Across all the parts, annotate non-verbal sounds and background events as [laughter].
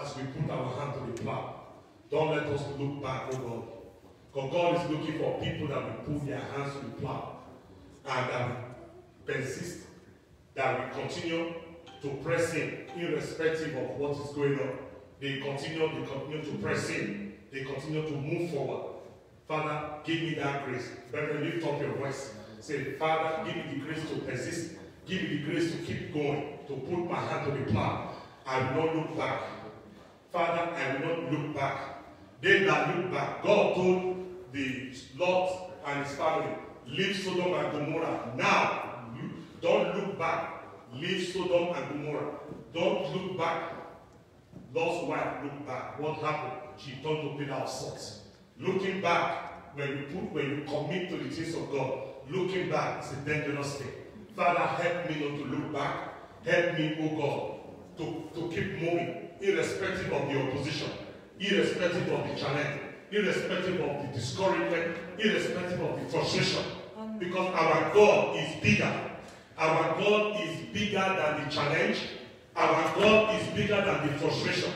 as we put our hand to the plow. Don't let us look back, oh God. Because God is looking for people that will put their hands to the plow and that will persist, that will continue to press in, irrespective of what is going on. They continue, they continue to press in, they continue to move forward. Father, give me that grace. Brethren, lift up your voice. Say, Father, give me the grace to persist. Give me the grace to keep going, to put my hand to the plow. I will not look back. Father, I will not look back. They that look back, God told the Lot and his family, leave Sodom and Gomorrah now. Don't look back. Leave Sodom and Gomorrah. Don't look back. Lot's wife looked back. What happened? She turned to pillar of salt. Looking back, when you put, when you commit to the things of God, looking back is a dangerous thing. Father, help me not to look back. Help me, oh God, to, to keep moving, irrespective of the opposition, irrespective of the challenge, irrespective of the discouragement, irrespective of the frustration. Because our God is bigger. Our God is bigger than the challenge. Our God is bigger than the frustration.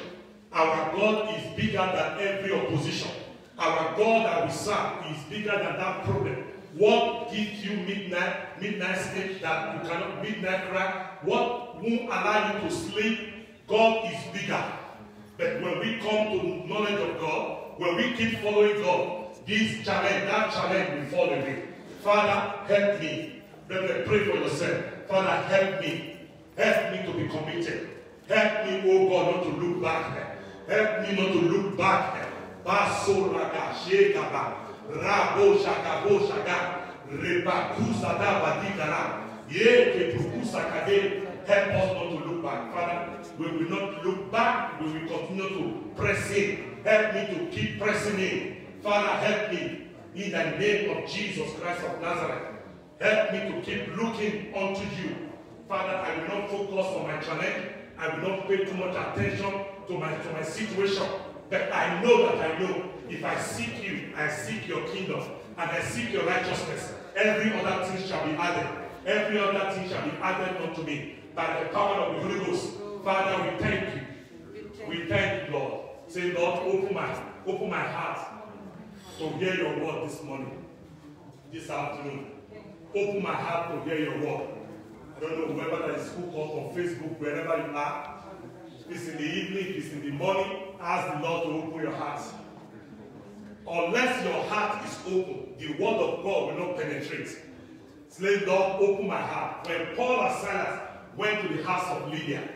Our God is bigger than every opposition. Our God that we serve is bigger than that problem. What gives you midnight, midnight sleep that you cannot midnight cry? What won't allow you to sleep? God is bigger. But when we come to knowledge of God, when we keep following God, this challenge, that challenge will fall away. Father, help me. Brethren, pray for yourself. Father, help me. Help me to be committed. Help me, oh God, not to look back. Help me not to look back. Baso Basoraga, Shekaba, Rabo Shakabo Shaga, Rebakusa da Badikara, Ye Kepukusa Kade. Help us not to look back. Father, we will not look back. We will continue to press in. Help me to keep pressing in. Father, help me in the name of Jesus Christ of Nazareth. Help me to keep looking unto you. Father, I will not focus on my challenge. I will not pay too much attention to my, to my situation. But I know that I know if I seek you, I seek your kingdom, and I seek your righteousness, every other thing shall be added. Every other thing shall be added unto me by the power of the Holy Ghost. Father, we thank you. We thank you, Lord. Say, Lord, open my, open my heart to hear your word this morning, this afternoon. Open my heart to hear your word. I don't know whoever that is hooked up on Facebook, wherever you are. It's in the evening, it's in the morning, ask the Lord to open your heart. Unless your heart is open, the word of God will not penetrate. Say, Lord, open my heart. When Paul and Silas went to the house of Lydia,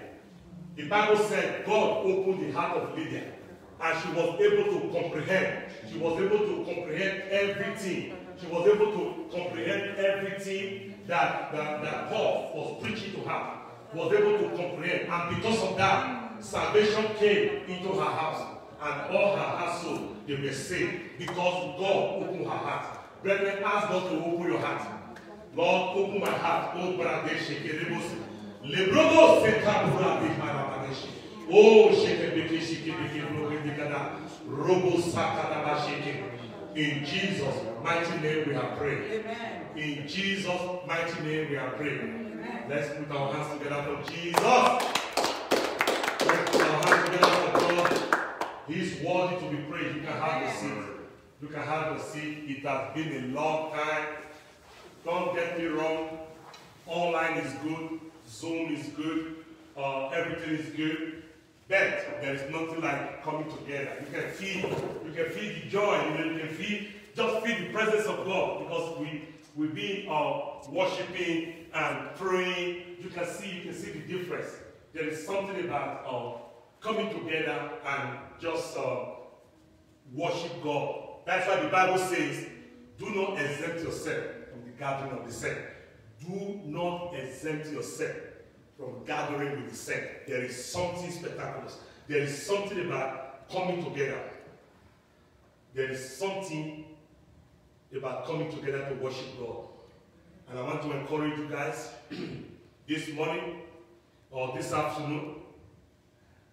the Bible said God opened the heart of Lydia and she was able to comprehend. She was able to comprehend everything. She was able to comprehend everything that, that, that Paul was preaching to her. Was able to comprehend. And because of that, salvation came into her house. And all her household, they were saved. Because God opened her heart. Brethren, ask God to open your heart. Lord, open my heart. Oh, Bradesh, Kerebos. Lebrodo se kabura marabadesh. Oh, sheke beke sheke beke bloke dikada. Robo sakada ba. In Jesus' mighty name we are praying. Amen. In Jesus' mighty name we are praying. Amen. Let's put our hands together for Jesus. Let's put our hands together for God. He's worthy to be praised. You can have a seat. You can have a seat. It has been a long time. Don't get me wrong. Online is good. Zoom is good. Uh, everything is good. But there is nothing like coming together. You can feel, you can feel the joy. You, can feel, just feel the presence of God because we we've been uh, worshiping and praying. You can see, you can see the difference. There is something about uh, coming together and just uh, worship God. That's why the Bible says, "Do not exempt yourself from the gathering of the saints." Do not exempt yourself from gathering with the saints. There is something spectacular. There is something about coming together. There is something about coming together to worship God. And I want to encourage you guys [clears throat] this morning or this afternoon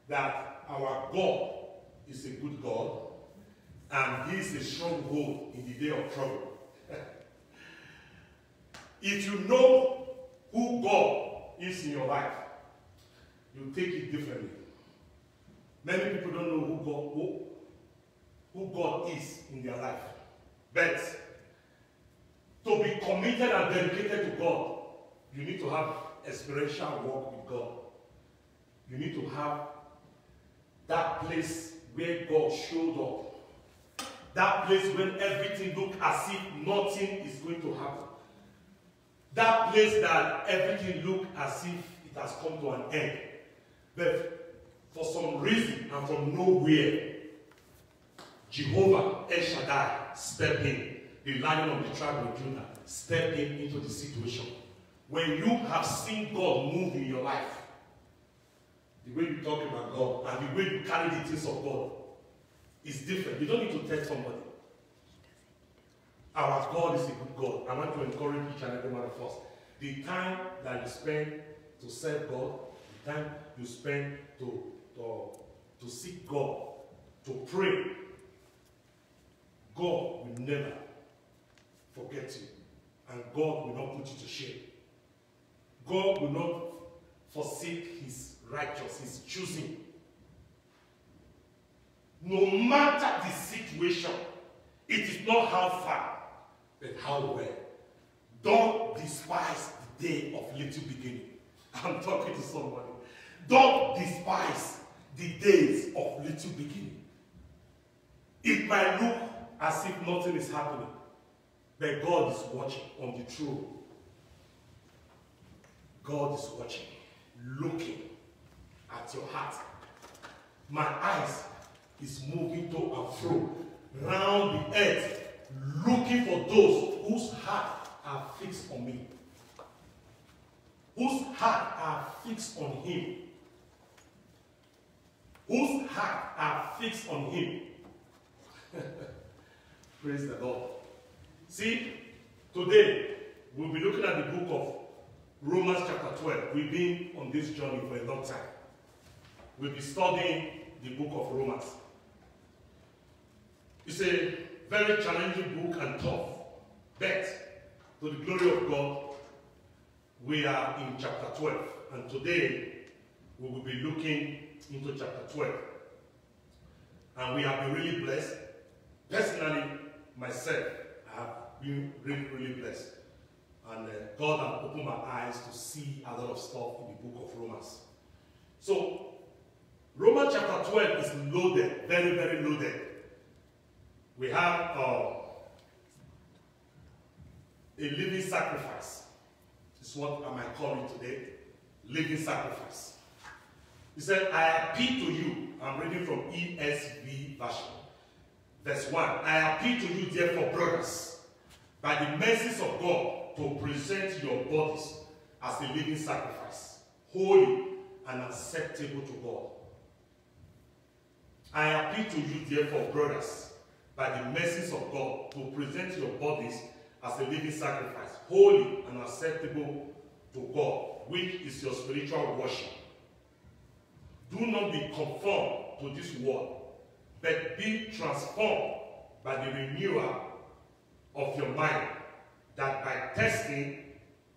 that our God is a good God and He is a stronghold in the day of trouble. [laughs] if you know who God is in your life, you take it differently. Many people don't know who God, who, who God is in their life. But to be committed and dedicated to God, you need to have experiential walk with God. You need to have that place where God showed up. That place when everything looked as if nothing is going to happen. That place that everything looked as if it has come to an end. But for some reason and from nowhere, Jehovah El Shaddai stepped in. The lion of the tribe of Judah stepped in into the situation. When you have seen God move in your life, the way you talk about God and the way you carry the things of God is different. You don't need to tell somebody. Our God is a good God. I want to encourage each and every one of us. The time that you spend to serve God, the time you spend to, to, to seek God, to pray, God will never forget you. And God will not put you to shame. God will not forsake his righteous, his choosing. No matter the situation, it is not how far, but how well. Don't despise the day of little beginning. [laughs] I'm talking to somebody. Don't despise the days of little beginning. It might look as if nothing is happening, but God is watching on the throne. God is watching, looking at your heart. My eyes is moving to and fro round the earth, looking for those whose heart are fixed on me. Whose heart are fixed on him. Whose heart are fixed on him. [laughs] Praise the Lord. See, today we'll be looking at the book of Romans chapter 12. We've been on this journey for a long time. We'll be studying the book of Romans. You a very challenging book and tough. But to the glory of God, we are in chapter 12. And today, we will be looking into chapter 12. And we have been really blessed. Personally, myself, I have been really, really blessed. And uh, God has opened my eyes to see a lot of stuff in the book of Romans. So, Romans chapter 12 is loaded, very, very loaded. We have uh, a living sacrifice. This Is what I might call it today. Living sacrifice. He said, I appeal to you. I'm reading from ESV version. Verse 1. I appeal to you, therefore, brothers, by the mercies of God, to present your bodies as a living sacrifice, holy and acceptable to God. I appeal to you, therefore, brothers, by the mercies of God, to present your bodies as a living sacrifice, holy and acceptable to God, which is your spiritual worship. Do not be conformed to this world, but be transformed by the renewal of your mind, that by testing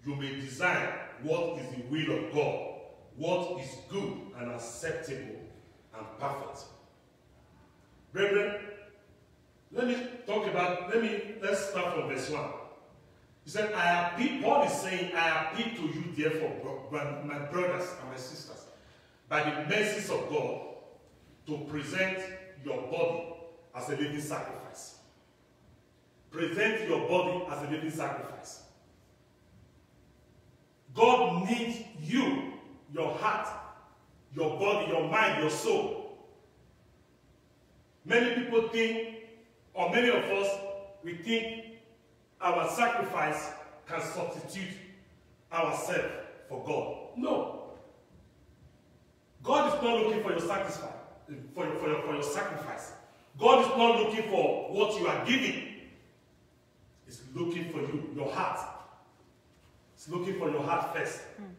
you may design what is the will of God, what is good and acceptable and perfect. Brethren, let me talk about, let me, let's start from verse 1. He said, I appeal, Paul is saying, I appeal to you, therefore, my brothers and my sisters, by the mercies of God, to present your body as a living sacrifice. Present your body as a living sacrifice. God needs you, your heart, your body, your mind, your soul. Many people think, or many of us, we think our sacrifice can substitute ourselves for God. No. God is not looking for your sacrifice, for your, for, your, for your sacrifice. God is not looking for what you are giving. He's looking for you, your heart. He's looking for your heart first. Mm.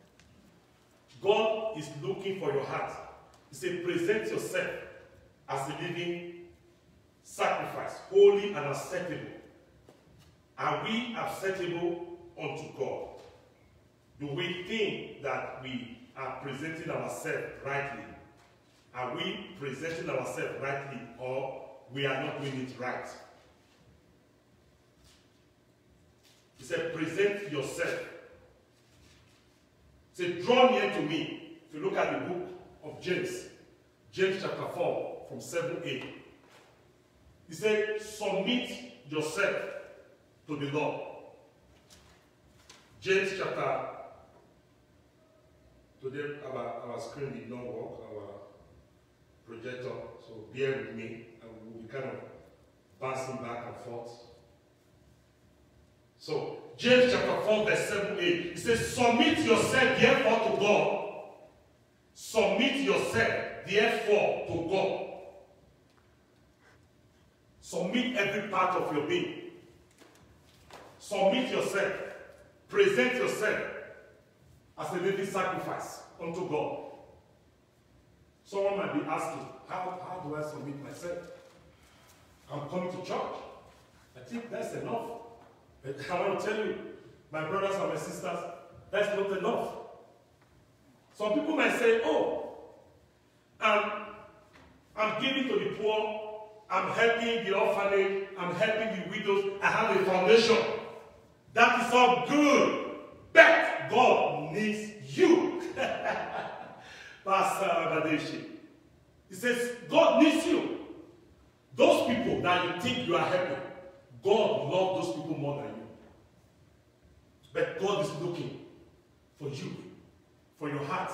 God is looking for your heart. He said, present yourself as a living sacrifice, holy and acceptable. Are we acceptable unto God? Do we think that we are presenting ourselves rightly? Are we presenting ourselves rightly or we are not doing it right? He said, present yourself. He said, draw near to me. If you look at the book of James, James chapter 4, from 7 8, he said, submit yourself to the Lord. James chapter, today our, our screen did not work, our projector, so bear with me, and we'll be kind of bouncing back and forth. So, James chapter 4, verse 7 8, it says, Submit yourself therefore to God. Submit yourself therefore to God. Submit every part of your being. Submit yourself. Present yourself as a living sacrifice unto God. Someone might be asking, how, how do I submit myself? I'm coming to church. I think that's enough. But I want to tell you, my brothers and my sisters, that's not enough. Some people might say, oh, I'm, I'm giving to the poor, I'm helping the orphanage, I'm helping the widows, I have a foundation. That is all good. But God needs you. [laughs] Pastor Agadeshi. He says, God needs you. Those people that you think you are helping, God loves those people more than you. But God is looking for you, for your heart.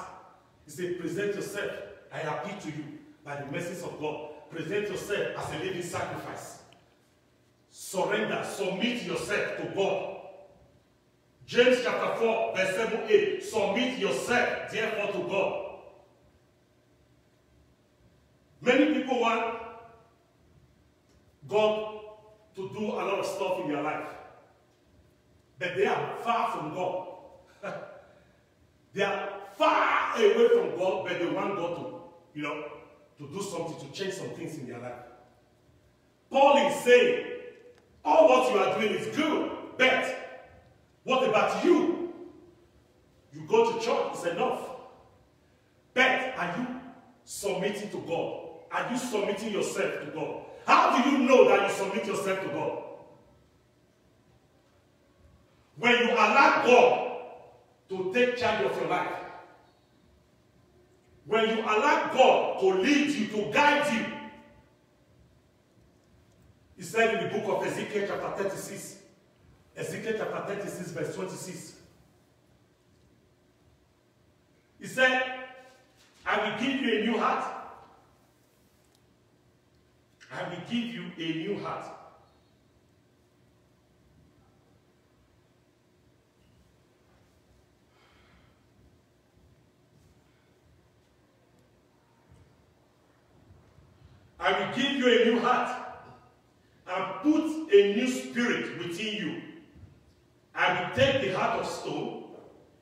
He said, present yourself. I appeal to you by the mercies of God. Present yourself as a living sacrifice. Surrender, submit yourself to God. James chapter 4, verse 7 8. Submit yourself, therefore, to God. Many people want God to do a lot of stuff in their life. But they are far from God. [laughs] they are far away from God, but they want God to, you know, to do something, to change some things in their life. Paul is saying, all what you are doing is good, but what about you? You go to church, it's enough. But are you submitting to God? Are you submitting yourself to God? How do you know that you submit yourself to God? When you allow God to take charge of your life, when you allow God to lead you, to guide you, he said in the book of Ezekiel chapter 36, Ezekiel chapter 36 verse 26, he said, I will give you a new heart. I will give you a new heart. I will give you a new heart and put a new spirit within you. I will take the heart of stone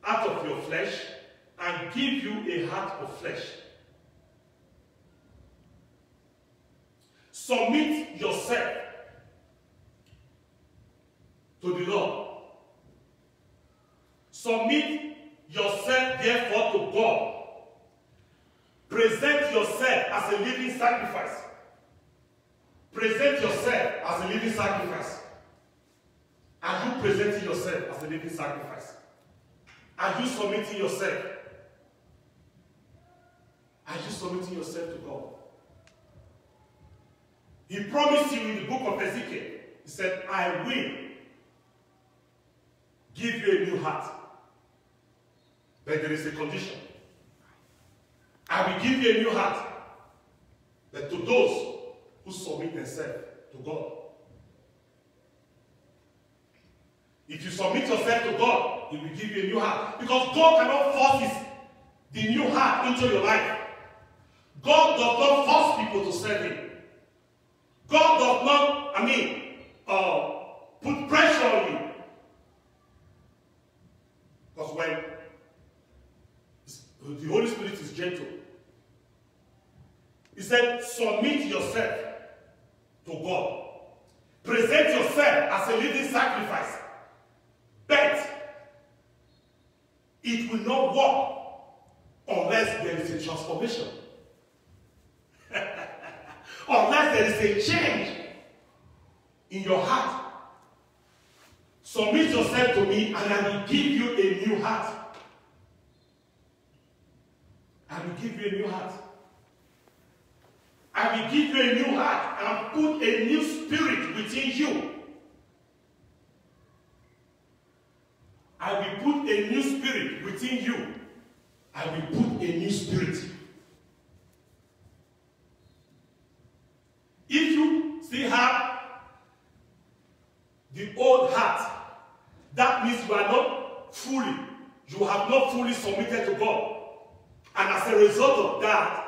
out of your flesh and give you a heart of flesh. Submit yourself to the Lord. Submit yourself, therefore, to God. Present yourself as a living sacrifice. Present yourself as a living sacrifice. Are you presenting yourself as a living sacrifice? Are you submitting yourself? Are you submitting yourself to God? He promised you in the book of Ezekiel, He said, I will give you a new heart. But there is a condition. I will give you a new heart. But to those who submit themselves to God. If you submit yourself to God, He will give you a new heart. Because God cannot force his, the new heart into your life. God does not force people to serve Him. God does not, I mean, uh, put pressure on you. Because when the Holy Spirit is gentle, He said, submit yourself to God. Present yourself as a living sacrifice. But it will not work unless there is a transformation. [laughs] unless there is a change in your heart. Submit yourself to me, and I will give you a new heart. I will give you a new heart. I will give you a new heart and put a new spirit within you. I will put a new spirit within you. I will put a new spirit. If you still have the old heart, that means you are not fully, you have not fully submitted to God. And as a result of that,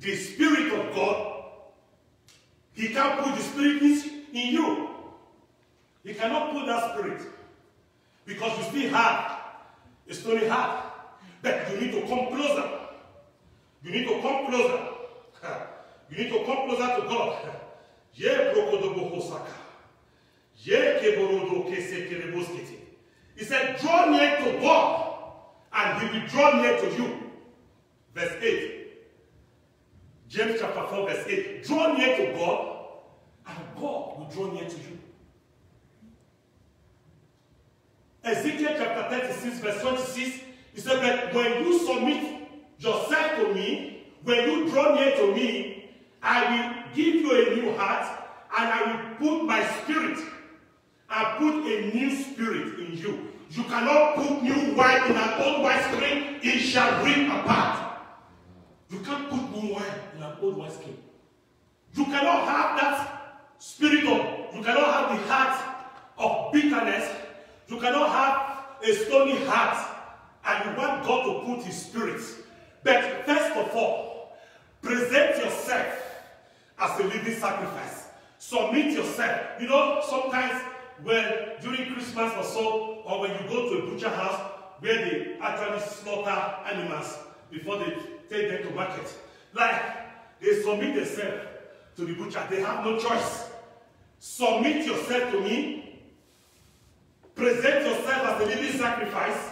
the Spirit of God, He can't put the Spirit in you. He cannot put that Spirit because you still have a stony heart. But you need to come closer. You need to come closer. [laughs] You need to come closer to God. [laughs] Ye brokodobohosaka. Ye keborodo kesekereboskete. He said, draw near to God, and he will draw near to you. Verse 8. James chapter 4, verse 8. Draw near to God, and God will draw near to you. Ezekiel chapter 36, verse 26, he said, But when you submit yourself to me, when you draw near to me, I will give you a new heart, and I will put my spirit, and put a new spirit in you. You cannot put new wine in an old wineskin, it shall rip apart. You can't put new wine in an old wineskin. You cannot have that spirit of, you cannot have the heart of bitterness. You cannot have a stony heart and you want God to put his spirit. But first of all, present yourself as a living sacrifice. Submit yourself. You know, sometimes when during Christmas or so, or when you go to a butcher house where they actually slaughter animals before they take them to market. Like they submit themselves to the butcher. They have no choice. Submit yourself to me. Present yourself as a living sacrifice.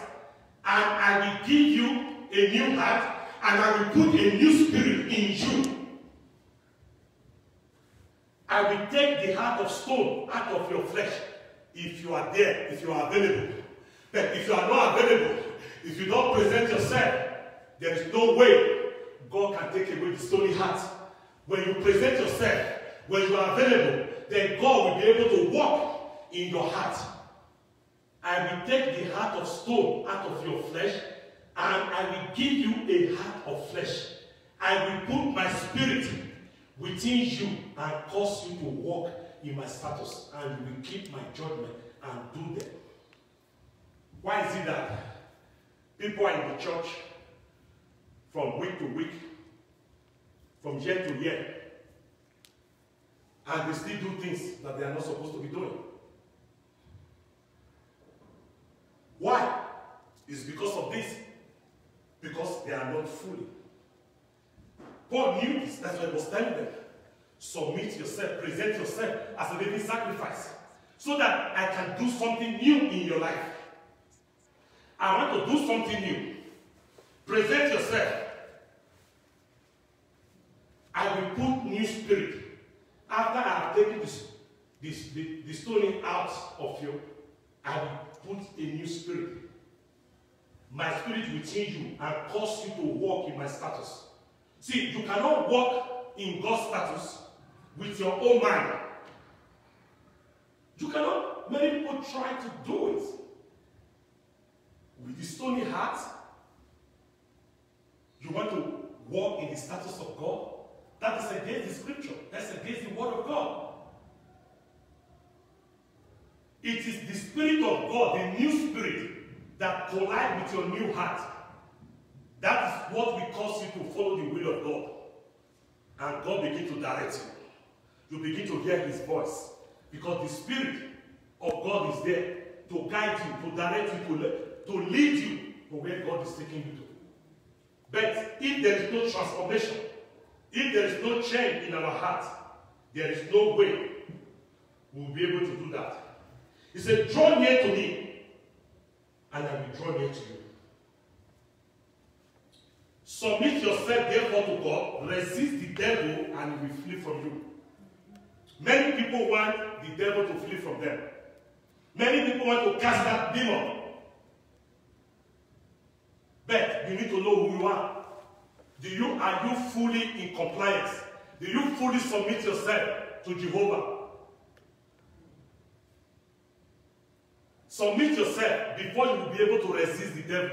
And I will give you a new heart. And I will put a new spirit in you. I will take the heart of stone out of your flesh if you are there, if you are available. But if you are not available, if you don't present yourself, there is no way God can take away the stony heart. When you present yourself, when you are available, then God will be able to walk in your heart. I will take the heart of stone out of your flesh, and I will give you a heart of flesh. I will put my spirit within you and cause you to walk in my status, and you will keep my judgment and do them. Why is it that people are in the church from week to week, from year to year, and they still do things that they are not supposed to be doing? Why? It's because of this. Because they are not fully. Paul knew this. That's why he was telling them. Submit yourself, present yourself as a living sacrifice. So that I can do something new in your life. I want to do something new. Present yourself. I will put new spirit. After I have taken this, this, the, the stoning out of you, I will put a new spirit. My spirit will change you and cause you to walk in my status. See, you cannot walk in God's status with your own mind. You cannot. Many people try to do it with the stony heart. You want to walk in the status of God. That is against the scripture. That's against the word of God. It is the spirit of God, the new spirit, that collide with your new heart. That is what will cause you to follow the will of God. And God begin to direct you. You begin to hear his voice. Because the spirit of God is there to guide you, to direct you, to, to lead you to where God is taking you to. But if there is no transformation, if there is no change in our heart, there is no way we will be able to do that. He said, Draw near to me, and I will draw near to you. Submit yourself, therefore, to God, resist the devil, and he will flee from you. Many people want the devil to flee from them. Many people want to cast that demon. But you need to know who you are. Do you are you fully in compliance? Do you fully submit yourself to Jehovah? Submit yourself before you will be able to resist the devil.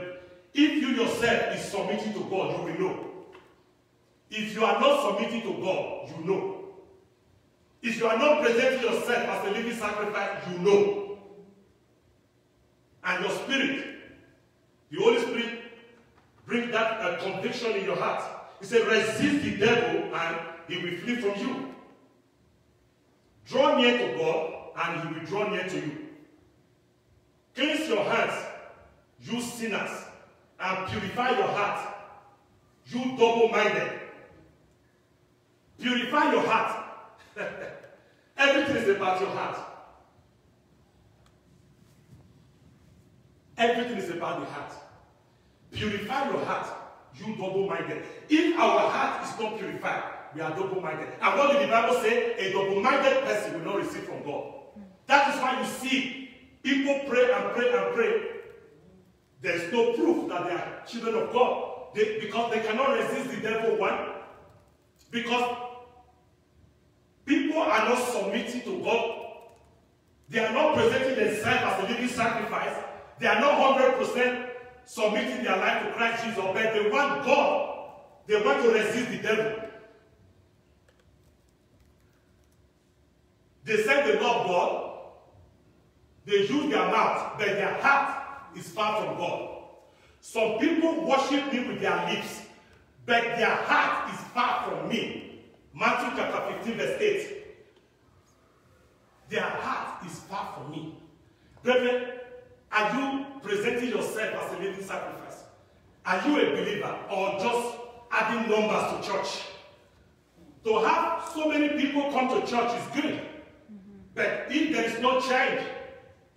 If you yourself is submitting to God, you will know. If you are not submitting to God, you know. If you are not presenting yourself as a living sacrifice, you know. And your spirit, the Holy Spirit, bring that uh, conviction in your heart. He said, resist the devil and he will flee from you. Draw near to God and he will draw near to you. Cleanse your hands, you sinners, and purify your heart, you double-minded. Purify your heart. [laughs] Everything is about your heart. Everything is about the heart. Purify your heart, you double-minded. If our heart is not purified, we are double-minded. And what did the Bible say? A double-minded person will not receive from God. That is why you see people pray and pray and pray. There's no proof that they are children of God. They, because they cannot resist the devil, one. Because people are not submitting to God. They are not presenting themselves as a living sacrifice. They are not 100% submitting their life to Christ Jesus, but they want God. They want to resist the devil. They say they love God. They use their mouth, but their heart is far from God. Some people worship me with their lips, but their heart is far from me. Matthew chapter 15, verse 8. Their heart is far from me. Brethren, are you presenting yourself as a living sacrifice? Are you a believer or just adding numbers to church? To have so many people come to church is good. But if there is no change,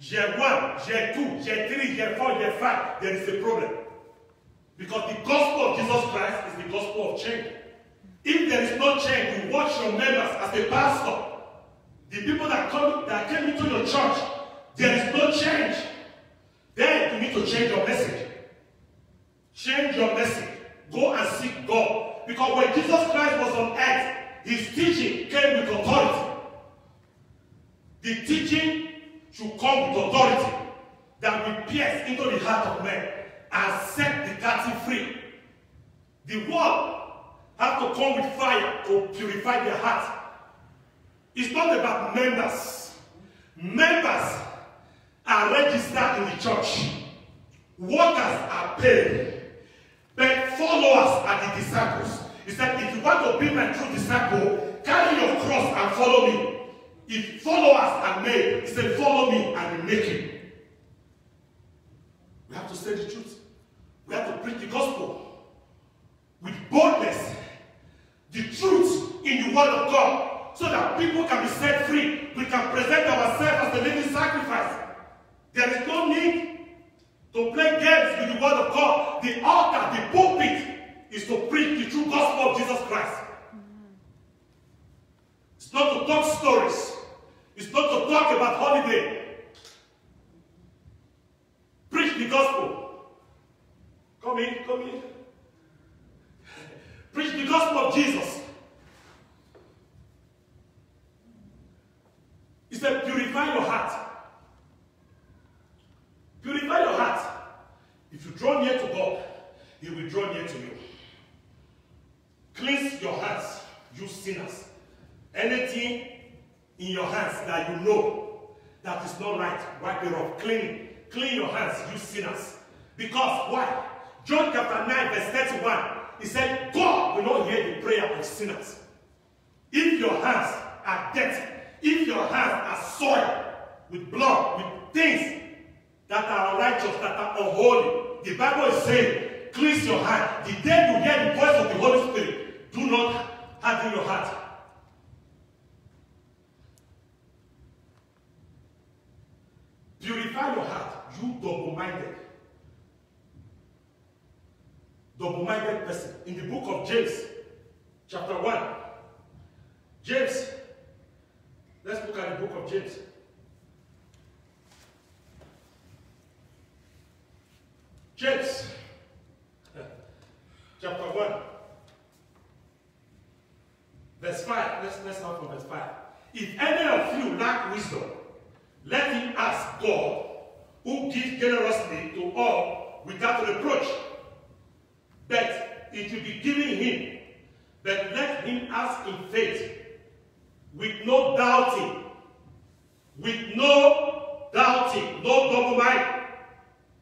year one, year two, year three, year four, year five, there is a problem. Because the gospel of Jesus Christ is the gospel of change. If there is no change, you watch your members as a pastor. The people that come that came into your church, there is no change. Then you need to change your message. Change your message. Go and seek God. Because when Jesus Christ was on earth, his teaching came with authority. The teaching should come with authority that will pierce into the heart of man and set the captive free. The word has to come with fire to purify their heart. It's not about members. Members are registered in the church. Workers are paid. But followers are the disciples. He said, if you want to be my true disciple, carry your cross and follow me. If followers are made, he said, follow me and be making. We have to say the truth. We have to preach the gospel with boldness. The truth in the word of God so that people can be set free. We can present ourselves as the living sacrifice. There is no need to play games with the word of God. The altar, the pulpit, is to preach the true gospel of Jesus Christ. It's not to talk stories. It's not to talk about holiday. Preach the gospel. Come in, come in. Preach the gospel of Jesus. He said, purify your heart. Purify your heart. If you draw near to God, He will draw near to you. Cleanse your hands, you sinners. Anything in your hands that you know that is not right, wipe it off. Clean Clean your hands, you sinners. Because why? John chapter 9, verse 31, he said, God will not hear the prayer of sinners. If your hands are dirty, if your hands are soiled with blood, with things that are unrighteous, that are unholy, the Bible is saying, cleanse your heart. The day you hear the voice of the Holy Spirit, do not harden your heart. Purify your heart, you double-minded. Double-minded person. In the book of James, chapter 1, James Let's look at the book of James. James, chapter 1, verse 5. Let's, let's start from verse 5. If any of you lack wisdom, let him ask God, who gives generously to all without reproach. that it will be given him. But let him ask in faith, with no doubting. With no doubting, no double mind.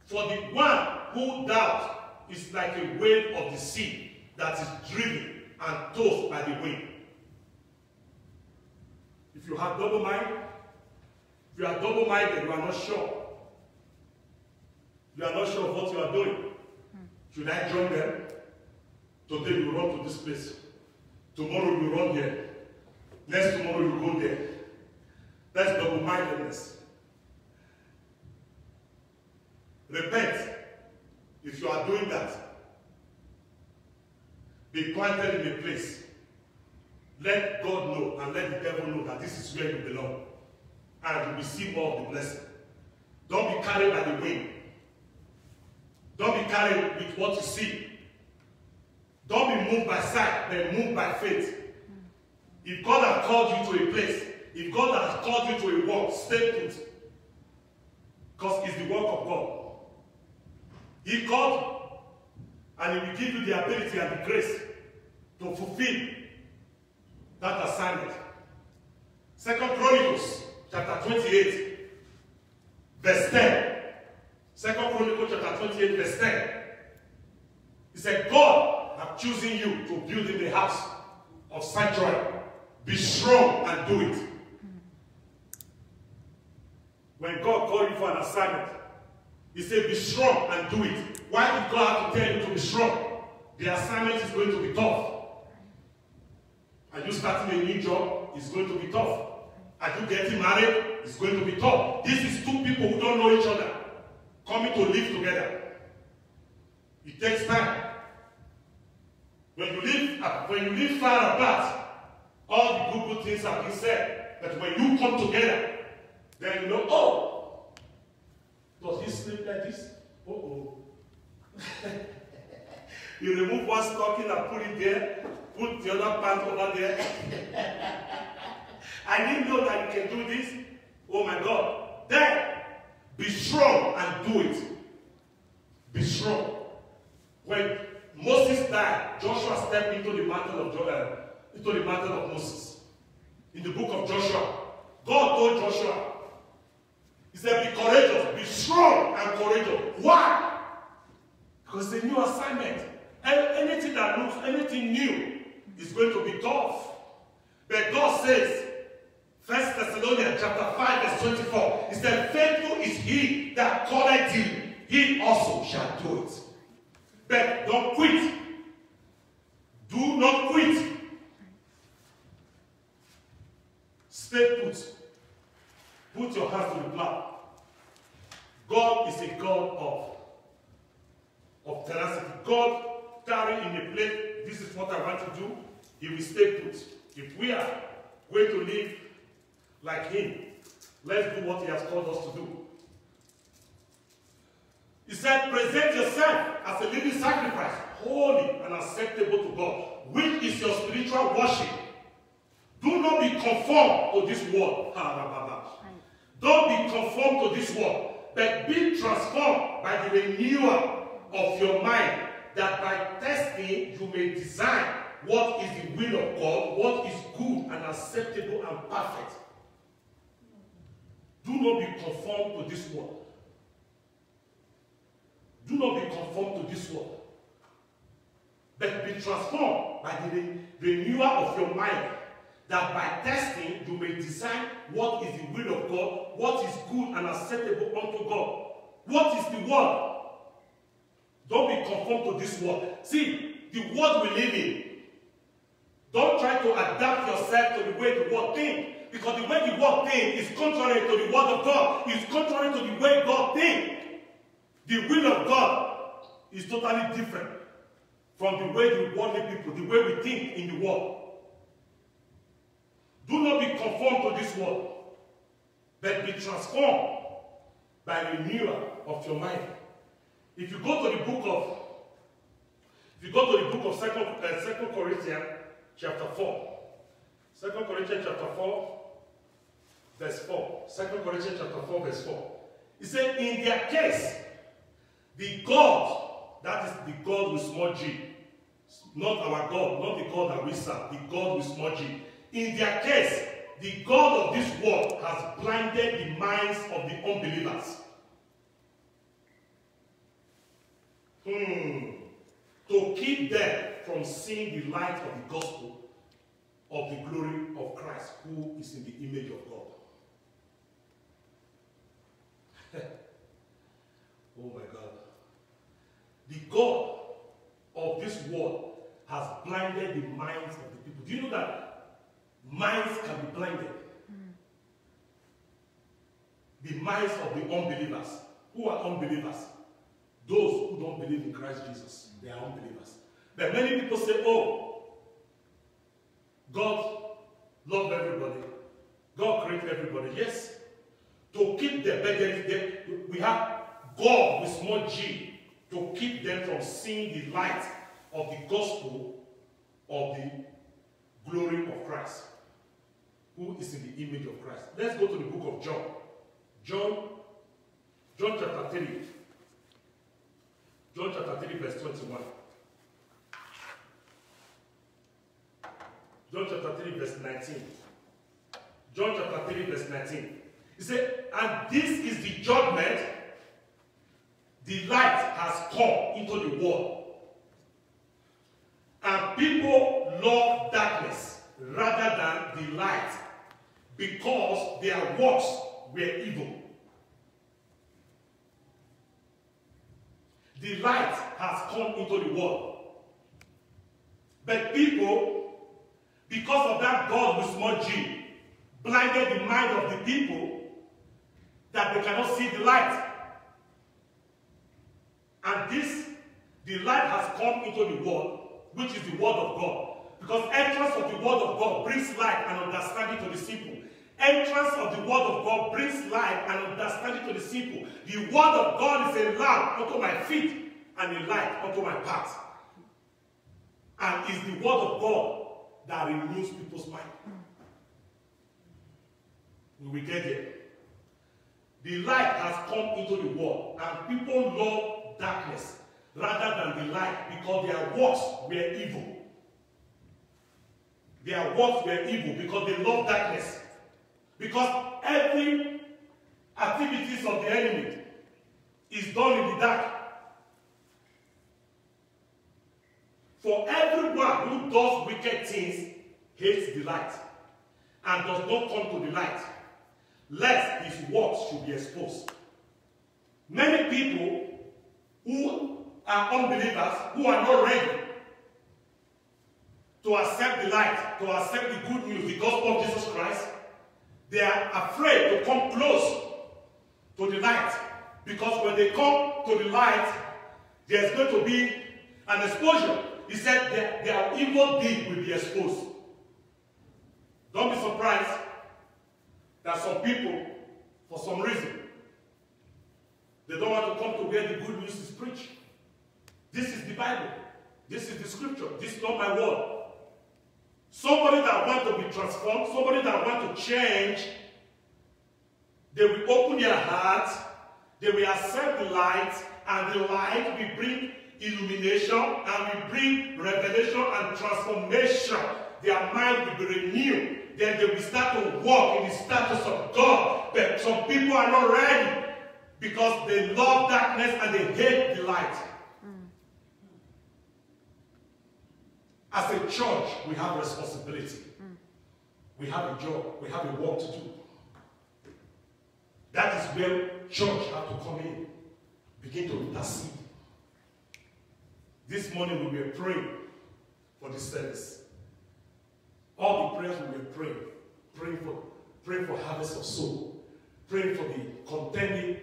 For the one who doubts is like a wave of the sea that is driven and tossed by the wind. If you have double mind, if you are double minded, you are not sure. You are not sure of what you are doing. Should I join them? Today you run to this place. Tomorrow you run here. Next tomorrow you go there. That's double mindedness. Repent if you are doing that. Be planted in a place. Let God know and let the devil know that this is where you belong. And you receive more of the blessing. Don't be carried by the wind. Don't be carried with what you see. Don't be moved by sight, but moved by faith. If God has called you to a place, if God has called you to a work, stay put. Because it's the work of God. He called and He will give you the ability and the grace to fulfill that assignment. Second Chronicles chapter 28, verse 10. Second Chronicles chapter 28, verse 10. He said, God have chosen you to build in the house of sanctuary. Be strong and do it. When God called you for an assignment, He said, Be strong and do it. Why did God have to tell you to be strong? The assignment is going to be tough. Are you starting a new job? It's going to be tough. Are you getting married? It's going to be tough. This is two people who don't know each other coming to live together. It takes time. When you live, when you live far apart, all the good, good things have been said. But when you come together, then you know, oh, does he sleep like this? Uh oh. [laughs] you remove one stocking and put it there, put the other pant over there. [laughs] I didn't know that you can do this. Oh my God. Then, be strong and do it. Be strong. When Moses died, Joshua stepped into the mantle of uh, into the mantle of Moses. In the book of Joshua, God told Joshua, He said, Be courageous, be strong and courageous. Why? Because a new assignment. And anything that looks, anything new is going to be tough. But God says, First Thessalonians chapter 5, verse 24, He said, Faithful is he that calleth you, he also shall do it. But don't quit. Do not quit. Stay put. Put your hands to the plow. God is a God of, of tenacity. God carry in a place, this is what I want to do, he will stay put. If we are going to live like him, let's do what he has called us to do. He said, present yourself as a living sacrifice, holy and acceptable to God, which is your spiritual worship. Do not be conformed to this world. Don't be conformed to this world, but be transformed by the renewal of your mind, that by testing you may design what is the will of God, what is good and acceptable and perfect. Do not be conformed to this world. Do not be conformed to this world. But be transformed by the renewal of your mind, that by testing you may decide what is the will of God, what is good and acceptable unto God. What is the word? Don't be conformed to this world. See, the world we live in, don't try to adapt yourself to the way the world thinks. Because the way the world thinks is contrary to the word of God. It's contrary to the way God thinks. The will of God is totally different from the way the worldly people, the way we think in the world. Do not be conformed to this world, but be transformed by the renewal of your mind. If you go to the book of, if you go to the book of Second, uh, Second Corinthians chapter 4, Second Corinthians chapter 4, verse 4. Second Corinthians chapter 4, verse 4. He said, in their case, the God, that is the God with small g, not our God, not the God that we serve, the God with small g. In their case, the God of this world has blinded the minds of the unbelievers. Hmm. To keep them from seeing the light of the gospel of the glory of Christ, who is in the image of God. [laughs] oh my God. The God of this world has blinded the minds of the people. Do you know that minds can be blinded? The minds of the unbelievers. Who are unbelievers? Those who don't believe in Christ Jesus. They are unbelievers. But many people say, oh, God loved everybody. God created everybody. Yes. To keep there, there, we have God with small g to keep them from seeing the light of the gospel of the glory of Christ, who is in the image of Christ. Let's go to the book of John. John, John chapter 3. John chapter 3, verse 21. John chapter 3, verse 19. John chapter 3, verse 19. He said, and this is the judgment the light has come into the world. And people love darkness rather than the light because their works were evil. The light has come into the world. But people, because of that God with small g, blinded the mind of the people that they cannot see the light. And this, the light has come into the world, which is the word of God. Because entrance of the word of God brings light and understanding to the simple. Entrance of the word of God brings light and understanding to the simple. The word of God is a lamp unto my feet and a light unto my path. And it's the word of God that renews people's mind. We will get there. The light has come into the world, and people love darkness rather than the light because their works were evil. Their works were evil because they love darkness. Because every activities of the enemy is done in the dark. For everyone who does wicked things hates the light and does not come to the light, lest his works should be exposed. Many people who are unbelievers, who are not ready to accept the light, to accept the good news, the gospel of Jesus Christ, they are afraid to come close to the light. Because when they come to the light, there's going to be an exposure. He said their, their evil deed will be exposed. Don't be surprised that some people, for some reason, they don't want to come to where the good news is preached. This is the Bible. This is the scripture. This is not my word. Somebody that want to be transformed, somebody that want to change, they will open their hearts, they will accept the light, and the light will bring illumination and will bring revelation and transformation. Their mind will be renewed. Then they will start to walk in the status of God. But some people are not ready because they love darkness and they hate the light. As a church, we have responsibility. Mm. We have a job. We have a work to do. That is where church have to come in. Begin to intercede. This morning we were praying for this service. All the prayers we were praying. Praying for, praying for harvest of soul. Praying for the contending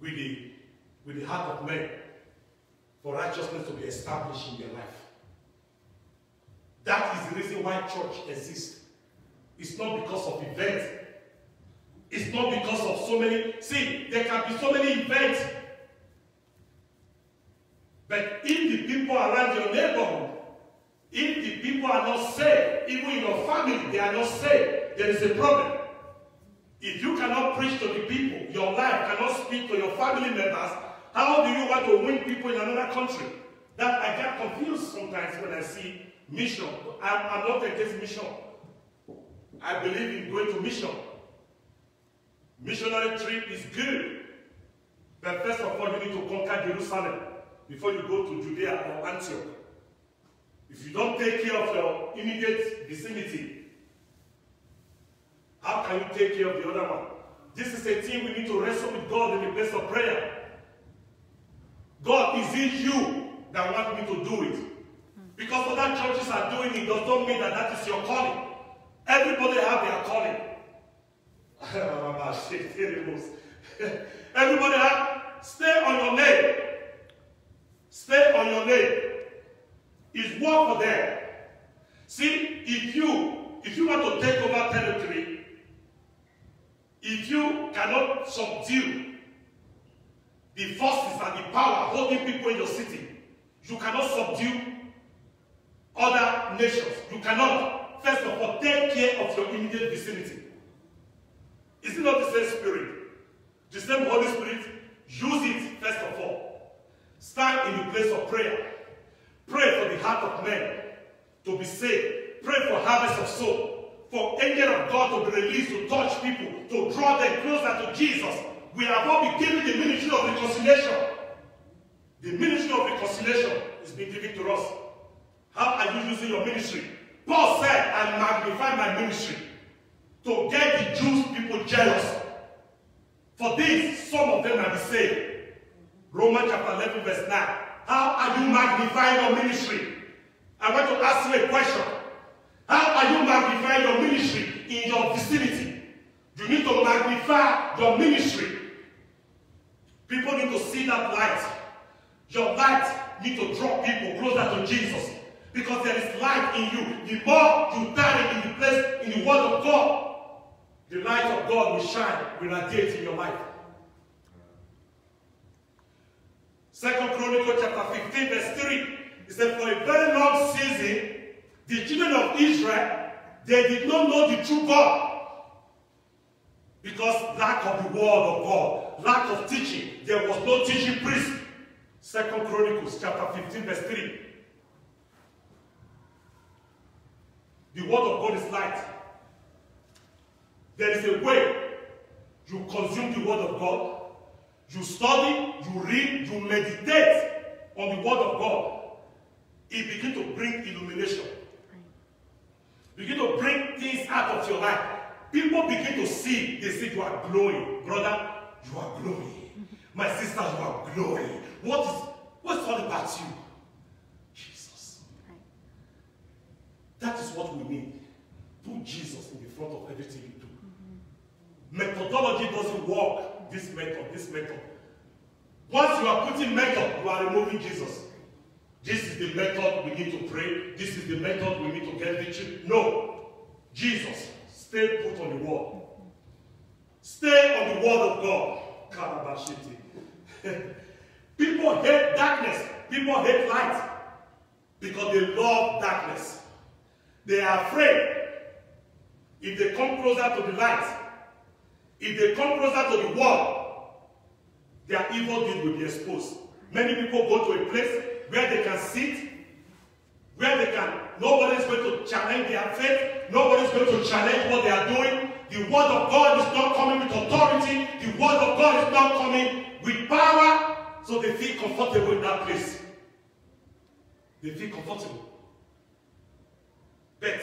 with the, with the heart of men for righteousness to be established in their life. That is the reason why church exists. It's not because of events. It's not because of so many. See, there can be so many events. But if the people around your neighborhood, if the people are not safe, even in your family, they are not safe, there is a problem. If you cannot preach to the people, your life cannot speak to your family members, how do you want to win people in another country? That I get confused sometimes when I see mission. I'm, I'm not against mission. I believe in going to mission. Missionary trip is good. But first of all, you need to conquer Jerusalem before you go to Judea or Antioch. If you don't take care of your immediate vicinity, how can you take care of the other one? This is a thing we need to wrestle with God in the place of prayer. God, is it you that want me to do it? Because other churches are doing it does not mean that that is your calling. Everybody have their calling. Everybody have, stay on your lane. Stay on your lane. It's work for them. See, if you if you want to take over territory, if you cannot subdue the forces and the power holding people in your city, you cannot subdue other nations. You cannot, first of all, take care of your immediate vicinity. Is it not the same spirit? The same Holy Spirit? Use it, first of all. Stand in the place of prayer. Pray for the heart of men to be saved. Pray for harvest of soul. For angel of God to be released to touch people, to draw them closer to Jesus. We have all been given the ministry of reconciliation. The ministry of reconciliation is being given to us. How are you using your ministry? Paul said, I magnify my ministry to get the Jews people jealous. For this, some of them are saved. Romans chapter 11, verse 9. How are you magnifying your ministry? I want to ask you a question. How are you magnifying your ministry in your vicinity? You need to magnify your ministry. People need to see that light. Your light need to draw people closer to Jesus. Because there is light in you. The more you tarry in the place, in the word of God, the light of God will shine, will radiate in your life. Second Chronicle chapter 15, verse 3. It said, For a very long season, the children of Israel, they did not know the true God. Because lack of the word of God, lack of teaching. There was no teaching priest. Second Chronicles chapter 15, verse 3. The word of God is light. There is a way you consume the word of God. You study, you read, you meditate on the word of God. It begins to bring illumination. Begin to bring things out of your life. People begin to see, they say you are glowing. Brother, you are glowing. My sister, you are glowing. What is what's all about you? That is what we need. Put Jesus in the front of everything you do. Methodology doesn't work. This method, this method. Once you are putting method, you are removing Jesus. This is the method we need to pray. This is the method we need to get victory. No. Jesus, stay put on the word. Stay on the word of God. [laughs] People hate darkness. People hate light. Because they love darkness. They are afraid. If they come closer to the light, if they come closer to the word, their evil deed will be exposed. Many people go to a place where they can sit, where they can, nobody's going to challenge their faith, nobody's going to challenge what they are doing. The word of God is not coming with authority, the word of God is not coming with power, so they feel comfortable in that place. They feel comfortable. But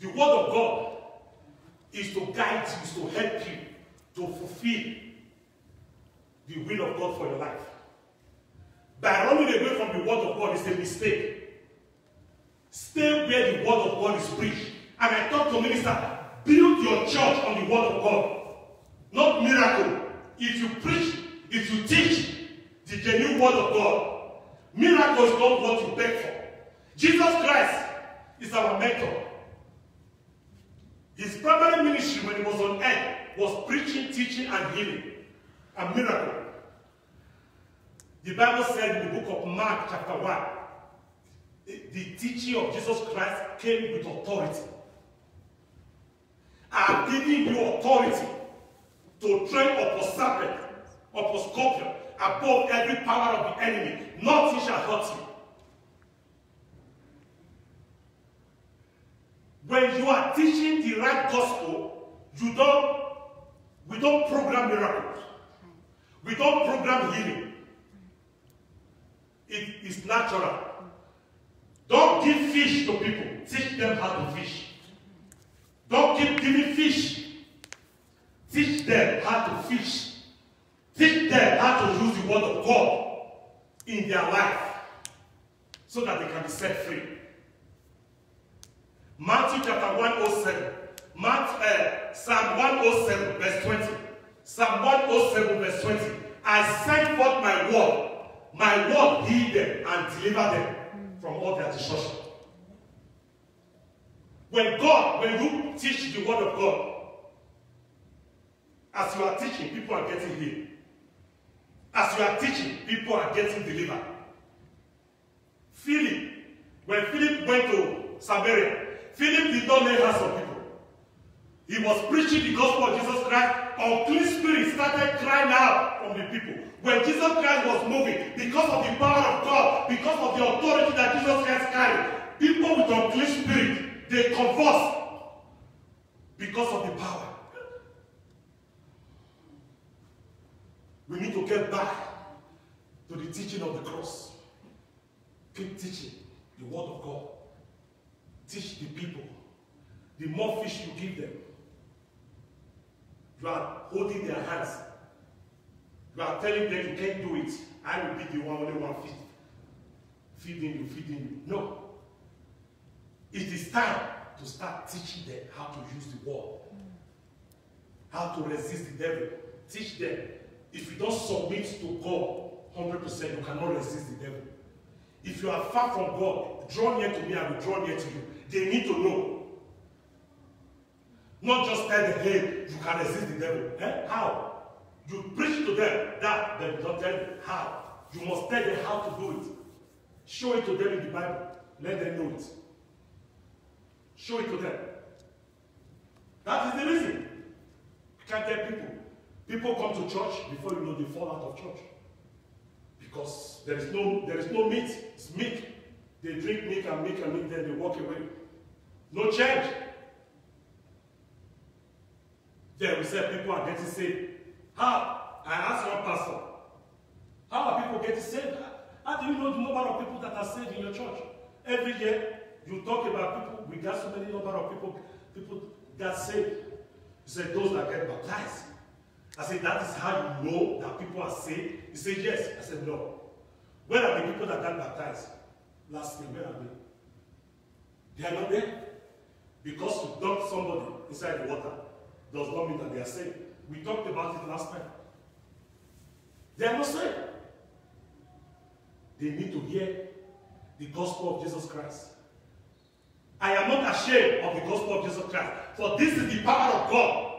the word of God is to guide you, is to help you to fulfill the will of God for your life. By running away from the word of God is a mistake. Stay where the word of God is preached. And I talk to minister, build your church on the word of God. Not miracle. If you preach, if you teach the genuine word of God, miracle is not what you beg for. Jesus Christ is our mentor. His primary ministry when he was on earth was preaching, teaching, and healing, a miracle. The Bible said in the book of Mark, chapter 1, the teaching of Jesus Christ came with authority. I have given you authority to tread upon serpent, upon scorpion, above every power of the enemy. Nothing shall hurt you. When you are teaching the right gospel, you don't, we don't program miracles. We don't program healing. It is natural. Don't give fish to people. Teach them how to fish. Don't keep giving fish. Teach them how to fish. Teach them how to use the word of God in their life so that they can be set free. Matthew chapter 107. Matthew, uh, Psalm 107 verse 20. Psalm 107 verse 20. I send forth my word. My word heal them and deliver them from all their destruction. When God, when you teach the word of God, as you are teaching, people are getting healed. As you are teaching, people are getting delivered. Philip, when Philip went to Samaria, Philip did not lay hands on people. He was preaching the gospel of Jesus Christ. Unclean spirit started crying out from the people. When Jesus Christ was moving, because of the power of God, because of the authority that Jesus Christ carried, people with unclean spirit, they convulse because of the power. We need to get back to the teaching of the cross. Keep teaching the word of God. Teach the people. The more fish you give them, you are holding their hands. You are telling them you can't do it. I will be the one only one feed. Feeding you, feeding you. No. It is time to start teaching them how to use the word. How to resist the devil. Teach them. If you don't submit to God 100%, you cannot resist the devil. If you are far from God, draw near to me, I will draw near to you. They need to know. Not just tell them, hey, you can resist the devil. Eh? How? You preach to them that, they don't tell them how. You must tell them how to do it. Show it to them in the Bible. Let them know it. Show it to them. That is the reason. You can't tell people. People come to church before you know they fall out of church. Because there is no there is no meat. It's milk. They drink milk and milk and milk, then they walk away. No change. Then we said people are getting saved. How? I asked one pastor, how are people getting saved? How do you know the number of people that are saved in your church? Every year, you talk about people, we got so many number of people, people that saved. You said those that get baptized. I said, that is how you know that people are saved? He said, yes. I said, no. Where are the people that got baptized? Last year, where are they? They are not there. Because you dumped somebody inside the water does not mean that they are saved. We talked about it last time. They are not saved. They need to hear the gospel of Jesus Christ. I am not ashamed of the gospel of Jesus Christ, for this is the power of God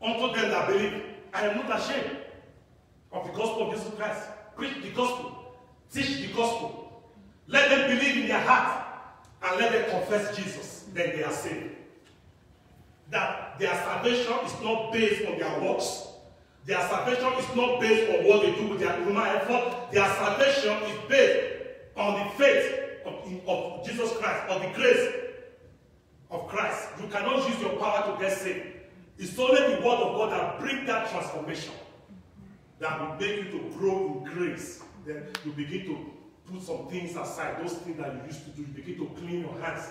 unto them that believe. I am not ashamed of the gospel of Jesus Christ. Preach the gospel. Teach the gospel. Let them believe in their heart and let them confess Jesus. Then they are saved. That their salvation is not based on their works. Their salvation is not based on what they do with their human effort. Their salvation is based on the faith of, of Jesus Christ, of the grace of Christ. You cannot use your power to get saved. It's only the word of God that brings that transformation that will make you to grow in grace. Then you begin to put some things aside, those things that you used to do. You begin to clean your hands.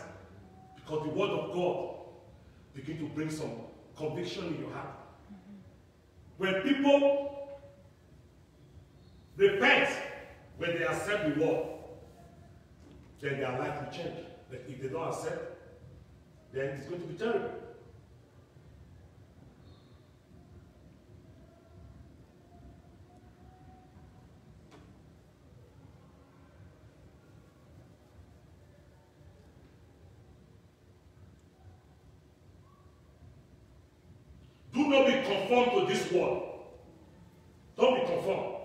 Because the word of God begin to bring some conviction in your heart. When people repent, when they accept the word, then their life will change. But if they don't accept, then it's going to be terrible. Do not be conformed to this world. Don't be conformed.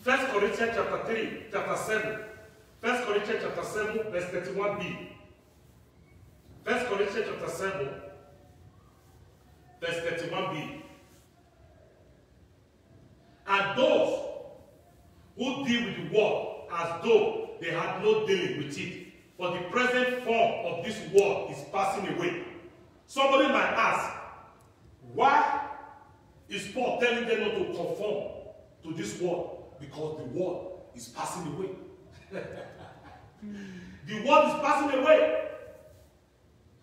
First Corinthians chapter 3, chapter 7. First Corinthians chapter 7, verse 31b. First Corinthians chapter 7, verse 31b. And those who deal with the world as though they had no dealing with it, for the present form of this world is passing away. Somebody might ask, why is Paul telling them not to conform to this world? Because the world is passing away. [laughs] the world is passing away.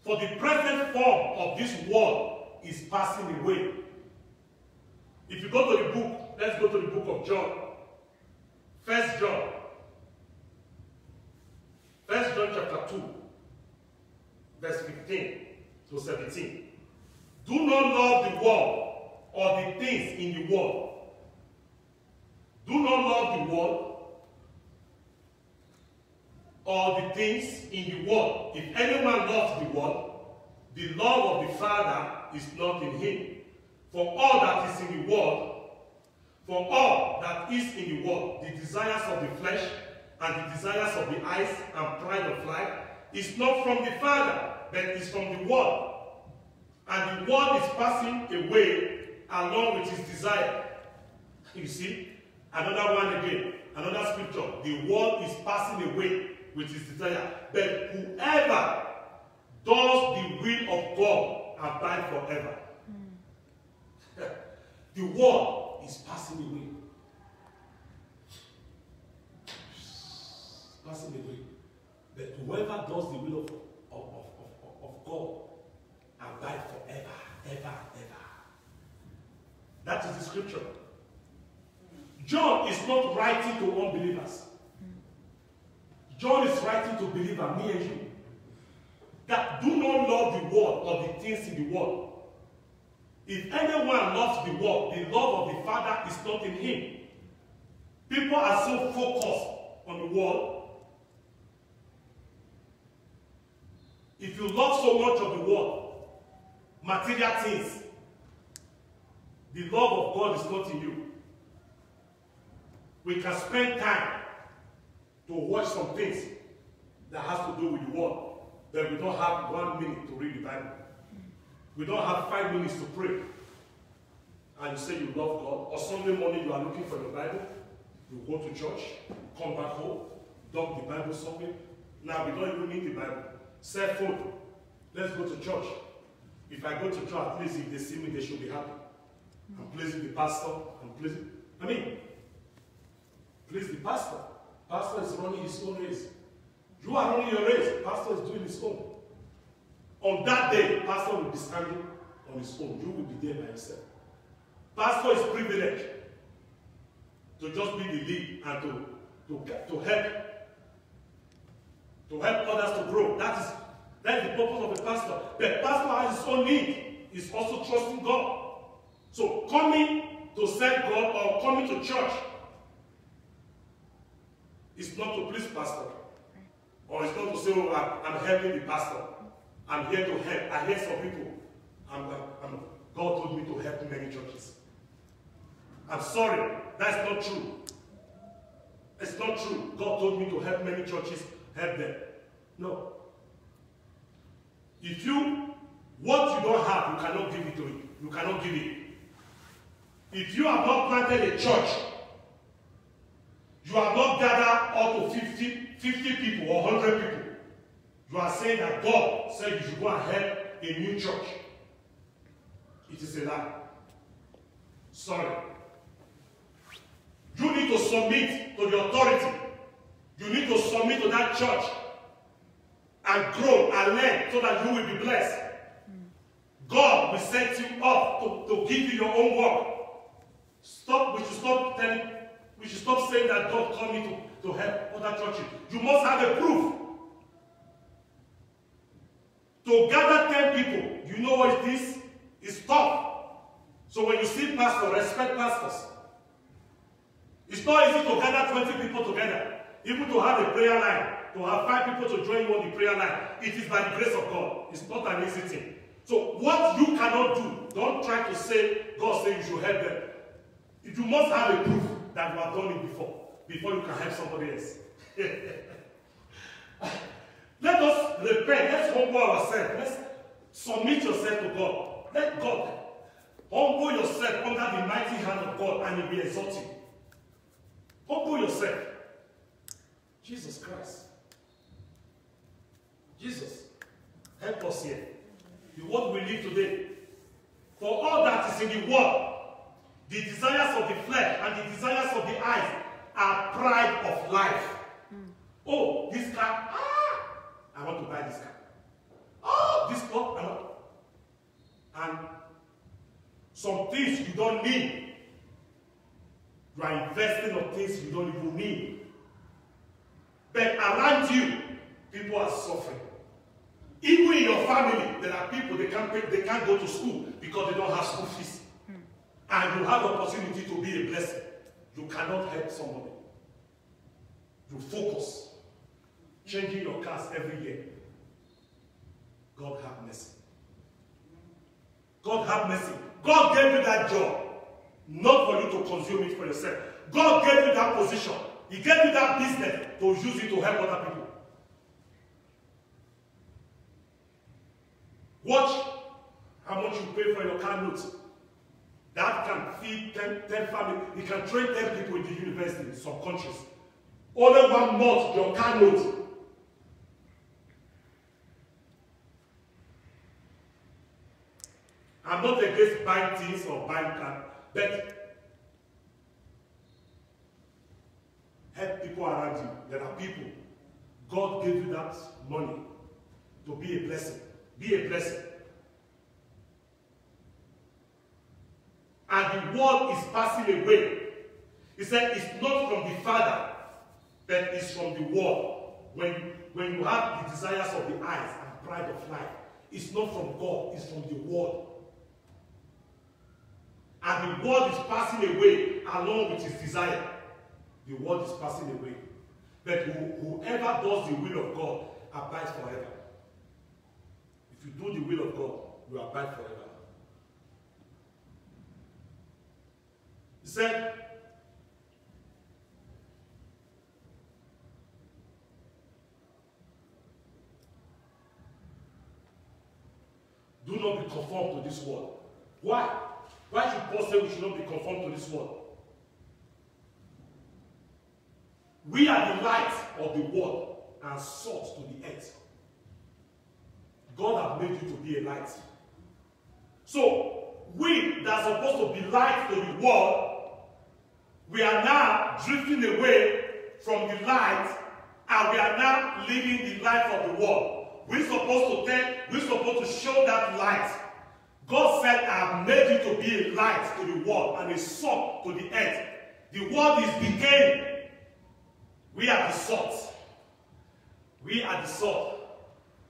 For the present form of this world is passing away. If you go to the book, let's go to the book of John. First John. First John chapter 2, verse 15 to 17. Do not love the world or the things in the world. Do not love the world or the things in the world. If anyone loves the world, the love of the Father is not in him. For all that is in the world, for all that is in the world, the desires of the flesh and the desires of the eyes and pride of life is not from the Father, but is from the world. And the world is passing away along with his desire. You see, another one again, another scripture. The world is passing away with his desire. But whoever does the will of God abide forever. Mm. [laughs] the world is passing away. Passing away. But whoever does the will of, of, of, of, of God abide forever, ever, ever. That is the scripture. John is not writing to unbelievers. John is writing to believers, me and you. That do not love the world or the things in the world. If anyone loves the world, the love of the Father is not in him. People are so focused on the world. If you love so much of the world, material things, the love of God is not in you. We can spend time to watch some things that has to do with the world, but we don't have one minute to read the Bible. We don't have five minutes to pray. And you say you love God, or Sunday morning you are looking for the Bible, you go to church, come back home, dump the Bible somewhere. Now we don't even need the Bible. Cell phone. Let's go to church. If I go to church, at least if they see me, they should be happy. I'm pleasing the pastor. I'm pleasing. I mean, please the pastor. Pastor is running his own race. You are running your race. Pastor is doing his own. On that day, pastor will be standing on his own. You will be there by yourself. Pastor is privileged to just be the lead and to, to, to help to help others to grow. That is that is the purpose of a pastor. The pastor has his own need. He's also trusting God. So coming to serve God or coming to church is not to please pastor. Or it's not to say, oh, I'm helping the pastor. I'm here to help. I hear some people. I'm, I'm, God told me to help many churches. I'm sorry. That's not true. It's not true. God told me to help many churches, help them. No. If you, what you don't have, you cannot give it to it. You cannot give it. If you have not planted a church, you have not gathered up to 50, 50 people or 100 people, you are saying that God said you should go and help a new church. It is a lie. Sorry. You need to submit to the authority. You need to submit to that church and grow and learn so that you will be blessed. God will set you up to, to give you your own work. Stop, we should stop telling, we should stop saying that God called me to, to help other churches. You must have a proof. To gather 10 people, you know what it is? It's tough. So when you see pastor, respect pastors. It's not easy to gather 20 people together. Even to have a prayer line, to have five people to join you on the prayer line. It is by the grace of God. It's not an easy thing. So what you cannot do, don't try to say, God say you should help them. You must have a proof that you have done it before, before you can help somebody else. [laughs] Let us repent. Let's humble ourselves. Let's submit yourself to God. Let God humble yourself under the mighty hand of God and He'll be exalted. Humble yourself. Jesus Christ. Jesus, help us here. The word we live today. For all that is in the world, the desires of the flesh and the desires of the eyes are pride of life. Mm. Oh, this car, ah, I want to buy this car. Oh, this car, I want. And some things you don't need. You are investing on things you don't even need. But around you, people are suffering. Even in your family, there are people they can't pay, they can't go to school because they don't have school fees. Mm. And you have opportunity to be a blessing. You cannot help somebody. You focus. Changing your cars every year. God have mercy. God have mercy. God gave you that job, not for you to consume it for yourself. God gave you that position. He gave you that business to use it to help other people. Watch how much you pay for your car notes. That can feed 10, 10 families. It can train 10 people in the university in countries. Only one month, your car note. I'm not against buying things or buying cars, but help people around you. There are people. God gave you that money to be a blessing. Be a blessing. And the world is passing away. He said, it's not from the Father, but it's from the world. When, when you have the desires of the eyes and pride of life, it's not from God, it's from the world. And the world is passing away along with its desire. The world is passing away. But whoever does the will of God abides forever. If you do the will of God, you abide forever. He said, Do not be conformed to this world. Why? Why should Paul say we should not be conformed to this world? We are the light of the world and salt to the earth. God has made you to be a light. So, we that are supposed to be light to the world, we are now drifting away from the light and we are now living the life of the world. We're supposed to tell, we're supposed to show that light. God said, I have made you to be a light to the world and a salt to the earth. The world is decaying. We are the salt. We are the salt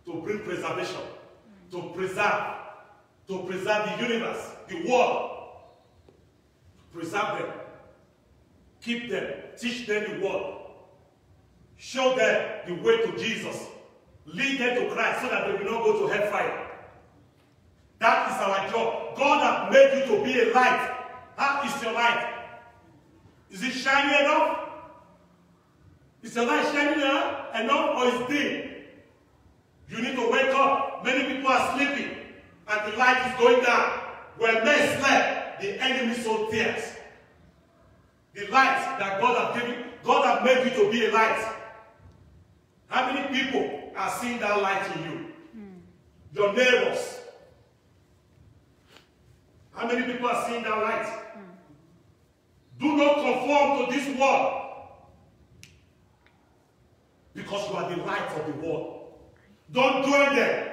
to bring preservation, to preserve, to preserve the universe, the world, preserve them, keep them, teach them the word, show them the way to Jesus, lead them to Christ so that they will not go to hellfire. That is our job. God has made you to be a light. How is your light? Is it shining enough? Is your light shining enough or is dim? You need to wake up. Many people are sleeping and the light is going down. When men slept, the enemy sowed tares. The light that God has given, God has made you to be a light. How many people are seeing that light in you? Mm. Your neighbors. How many people are seeing that light? Mm. Do not conform to this world. Because you are the light of the world. Don't join them.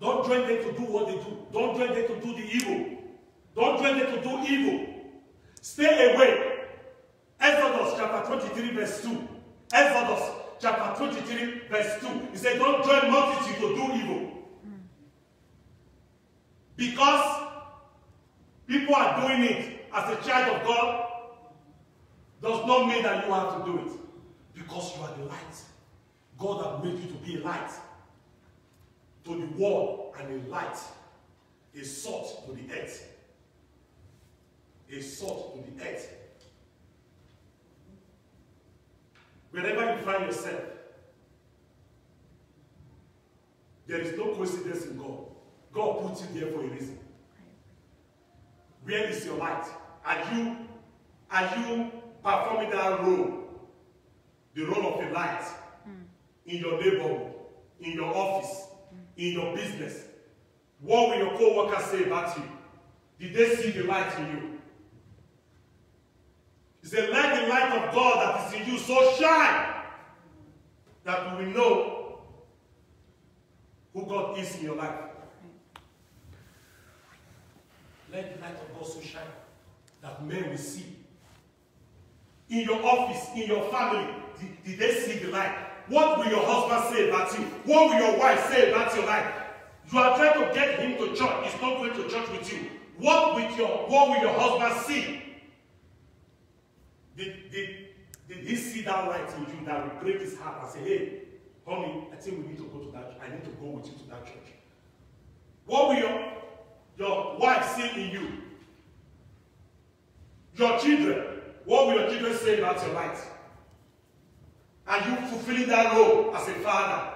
Don't join them to do what they do. Don't join them to do the evil. Don't join them to do evil. Stay away. Exodus chapter 23 verse 2. Exodus chapter 23 verse 2. He said, don't join multitude to do evil. Because people are doing it as a child of God does not mean that you have to do it. Because you are the light. God has made you to be a light. to the world and a light, a salt to the earth. A salt to the earth. Wherever you find yourself, there is no coincidence in God. God put you there for a reason. Where is your light? Are you are you performing that role? The role of a light. In your neighborhood, in your office, in your business. What will your co-workers say about you? Did they see the light in you? He said, let the light of God that is in you so shine that we will know who God is in your life. Let the light of God so shine that men will see. In your office, in your family, did, did they see the light? What will your husband say about you? What will your wife say about your life? You are trying to get him to church. He's not going to church with you. What, with your, what will your husband see? Did, did, did he see that light in you that will break his heart and say, hey, honey, I think we need to go to that, I need to go with you to that church. What will your, your wife see in you? Your children, what will your children say about your light? Are you fulfilling that role as a father,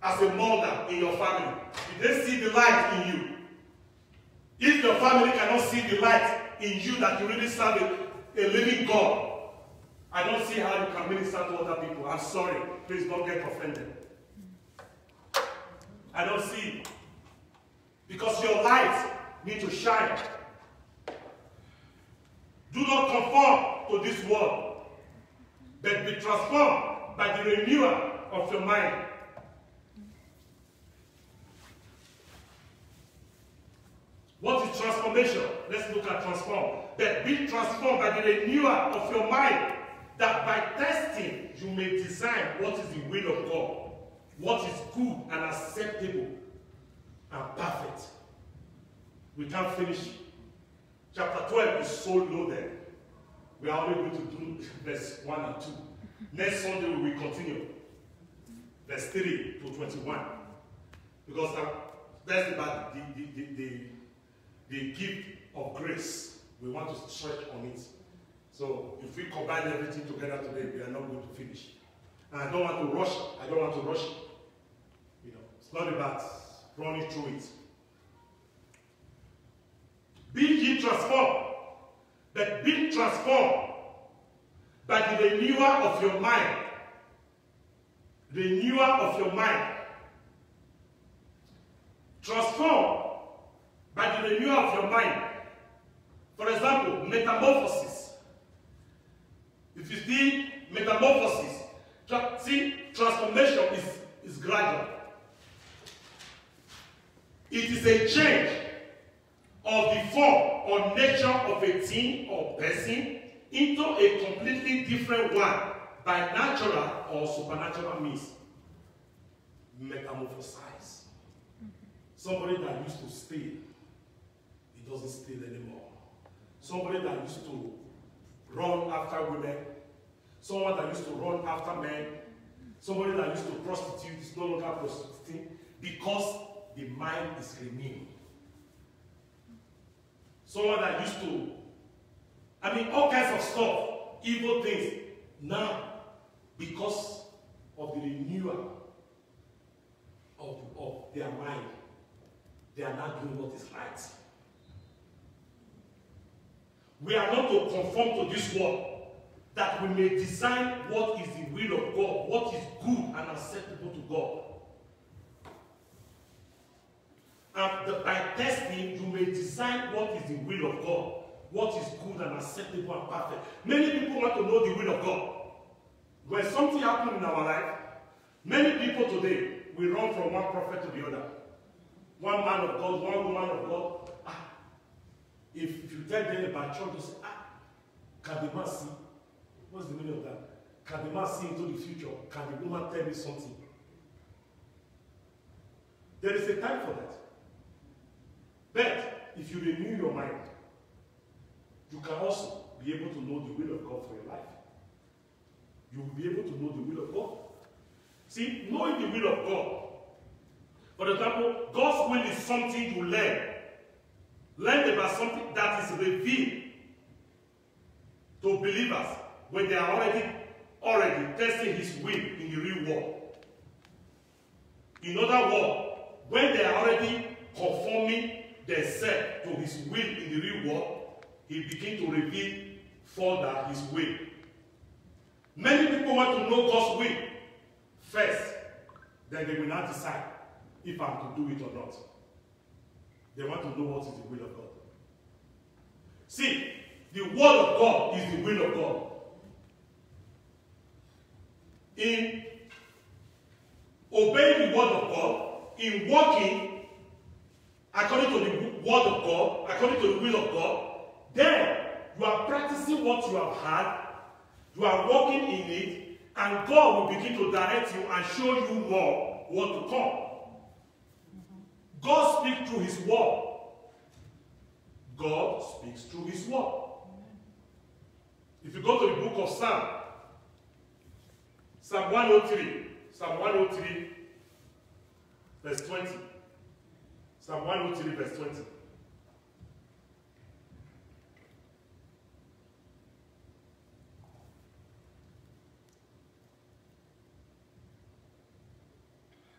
as a mother in your family? Did they see the light in you? If your family cannot see the light in you that you really serve a, living God, I don't see how you can minister to other people. I'm sorry. Please don't get offended. I don't see. Because your light need to shine. Do not conform to this world, but be transformed by the renewal of your mind. What is transformation? Let's look at transform. That be transformed by the renewal of your mind that by testing you may design what is the will of God, what is good and acceptable and perfect. We can't finish. Chapter 12 is so loaded. We are only going to do [laughs] verse 1 and 2. Next Sunday we will continue. Verse 3 to 21. Because uh, that's about the, the, the, the, the gift of grace. We want to stretch on it. So if we combine everything together today, we are not going to finish. And I don't want to rush. I don't want to rush. You know, it's not about running through it. Be ye transformed, but be transformed by the renewal of your mind. Renewal of your mind. Transform by the renewal of your mind. For example, metamorphosis. If you see metamorphosis, tra see transformation is, is gradual. It is a change of the form or nature of a thing or person into a completely different one by natural or supernatural means. Metamorphosize. Somebody that used to steal, he doesn't steal anymore. Somebody that used to run after women, someone that used to run after men, somebody that used to prostitute is no longer prostituting because the mind is renewed. Someone that used to, I mean, all kinds of stuff, evil things, now, because of the renewal of, of their mind, they are not doing what is right. We are not to conform to this world, that we may design what is the will of God, what is good and acceptable to God. And the, by testing, you may design what is the will of God, what is good and acceptable and perfect. Many people want to know the will of God. When something happens in our life, many people today, we run from one prophet to the other. One man of God, one woman of God. Ah, if, if you tell them about church, they say, ah, can the man see? What's the meaning of that? Can the man see into the future? Can the woman tell me something? There is a time for that. But if you renew your mind, you can also be able to know the will of God for your life. You will be able to know the will of God. See, knowing the will of God For example, God's will is something you learn. Learn about something that is revealed to believers when they are already already testing his will in the real world. In other words, when they are already conforming themselves to his will in the real world, he begins to reveal further his will. Many people want to know God's will first, then they will not decide if I'm to do it or not. They want to know what is the will of God. See, the word of God is the will of God. In obeying the word of God, in walking according to the word of God, according to the will of God, then you are practicing what you have had, you are walking in it, and God will begin to direct you and show you more what to come. God speaks through his word. God speaks through his word. If you go to the book of Psalm, Psalm 103, Psalm 103, verse 20. Psalm 103, verse 20.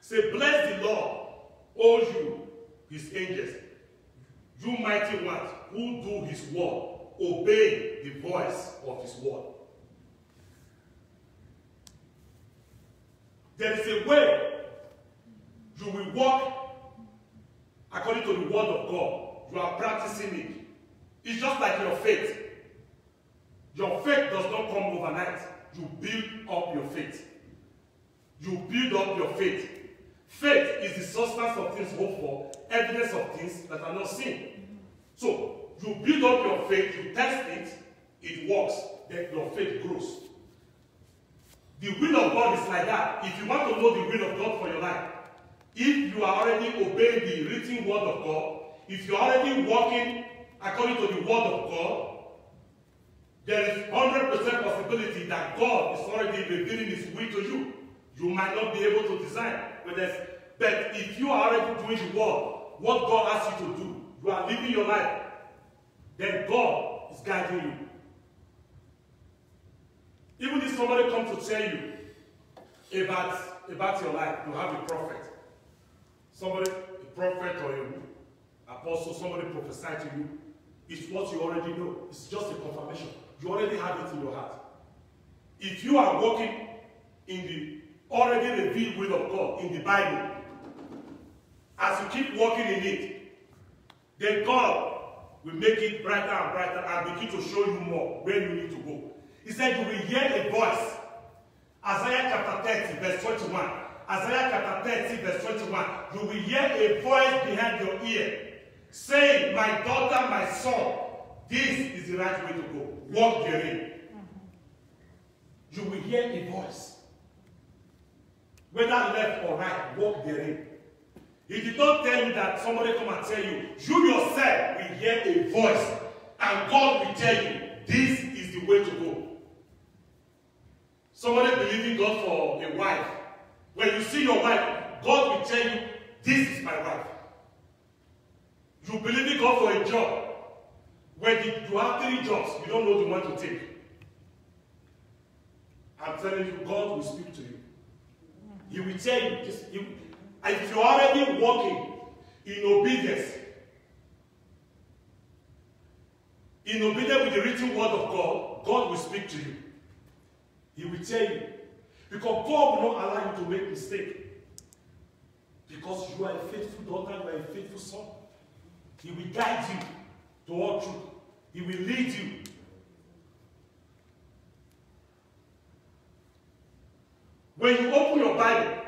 Say, bless the Lord, all you, his angels, you mighty ones who do his word, obey the voice of his word. There is a way you will walk according to the word of God. You are practicing it. It's just like your faith. Your faith does not come overnight. You build up your faith. You build up your faith. Faith is the substance of things hoped for, evidence of things that are not seen. So, you build up your faith, you test it, it works, then your faith grows. The will of God is like that. If you want to know the will of God for your life, if you are already obeying the written word of God, if you're already walking according to the word of God, there is 100% possibility that God is already revealing his will to you. You might not be able to design, but, if you are already doing the word, what God asks you to do, you are living your life, then God is guiding you. Even if somebody comes to tell you about, about your life, you have a prophet. Somebody, a prophet or an apostle, somebody prophesied to you. It's what you already know. It's just a confirmation. You already have it in your heart. If you are walking in the already revealed will of God in the Bible, as you keep walking in it, then God will make it brighter and brighter and begin to show you more where you need to go. He said, You will hear a voice. Isaiah chapter 30, verse 21. Isaiah chapter 30, verse 21. You will hear a voice behind your ear saying, My daughter, my son, this is the right way to go. Walk therein. You will hear a voice. Whether left or right, walk therein. He did not tell you that somebody come and tell you. You yourself will hear a voice. And God will tell you, this is the way to go. Somebody believing God for a wife. When you see your wife, God will tell you, this is my wife. You believe in God for a job. When you have three jobs, you don't know the one to take. I'm telling you, God will speak to you. He will tell you, this, he, if you're already walking in obedience, in obedience with the written word of God, God will speak to you. He will tell you. Because God will not allow you to make mistake. Because you are a faithful daughter, you are a faithful son. He will guide you to all truth. He will lead you. When you open your Bible,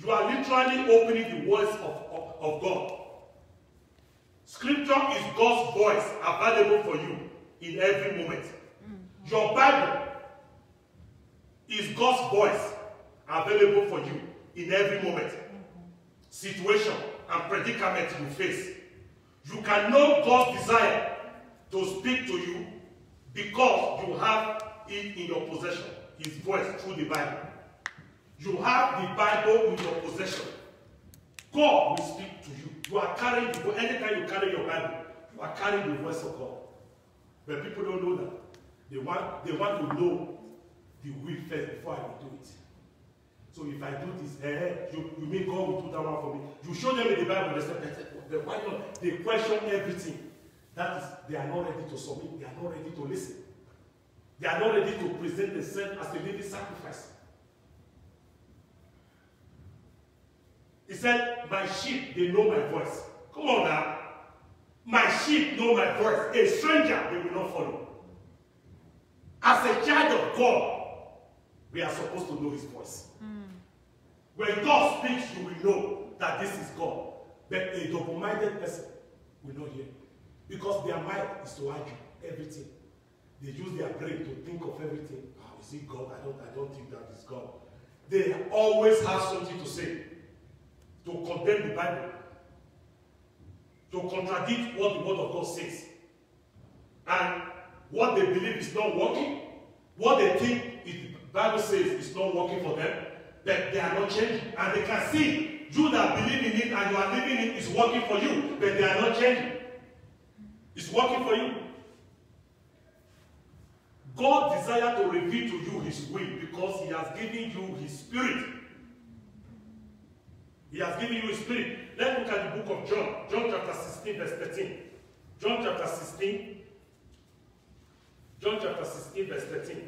you are literally opening the words of, of, of God. Scripture is God's voice available for you in every moment. Your Bible is God's voice available for you in every moment, situation, and predicament you face. You can know God's desire to speak to you because you have it in your possession, His voice through the Bible. You have the Bible in your possession. God will speak to you. You are carrying anytime you carry your Bible, you are carrying the voice of God. But people don't know that. They want, they want to know the will first before I will do it. So if I do this, eh, eh, you, you mean God will do that one for me? You show them in the Bible, they say, but why not? They question everything. That is, they are not ready to submit. They are not ready to listen. They are not ready to present themselves as a living sacrifice. He said, My sheep, they know my voice. Come on now. My sheep know my voice. A stranger, they will not follow. As a child of God, we are supposed to know his voice. Mm. When God speaks, you will know that this is God. But a double-minded person will not hear. Because their mind is to argue everything. They use their brain to think of everything. Oh, is it God? I don't, I don't think that is God. They always have something to say to condemn the Bible, to contradict what the Word of God says. And what they believe is not working, what they think the Bible says is not working for them, but they are not changing. And they can see you that believe in it and you are living it is working for you, but they are not changing. It's working for you. God desires to reveal to you his will because he has given you his spirit. He has given you his spirit. Let's look at the book of John. John chapter 16, verse 13. John chapter 16. John chapter 16, verse 13.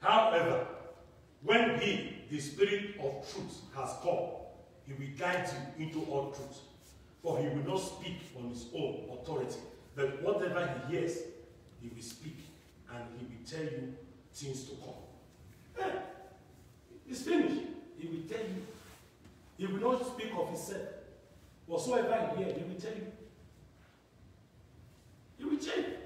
However, when he, the Spirit of truth, has come, he will guide you into all truth. For he will not speak on his own authority, but whatever he hears, he will speak, and he will tell you things to come. Hey, it's finished. He will tell you. He will not speak of himself. Whatsoever he hears, he will tell you. He will tell you.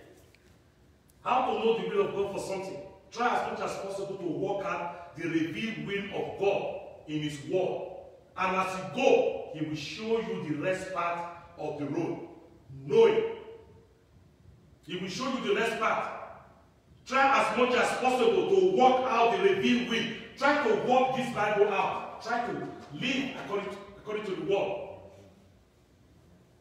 How to know the will of God for something? Try as much as possible to work out the revealed will of God in His Word. And as you go, He will show you the rest part of the road. Know it. He will show you the rest part. Try as much as possible to walk out the revealed will. Try to walk this Bible out. Try to live according to, according to the Word.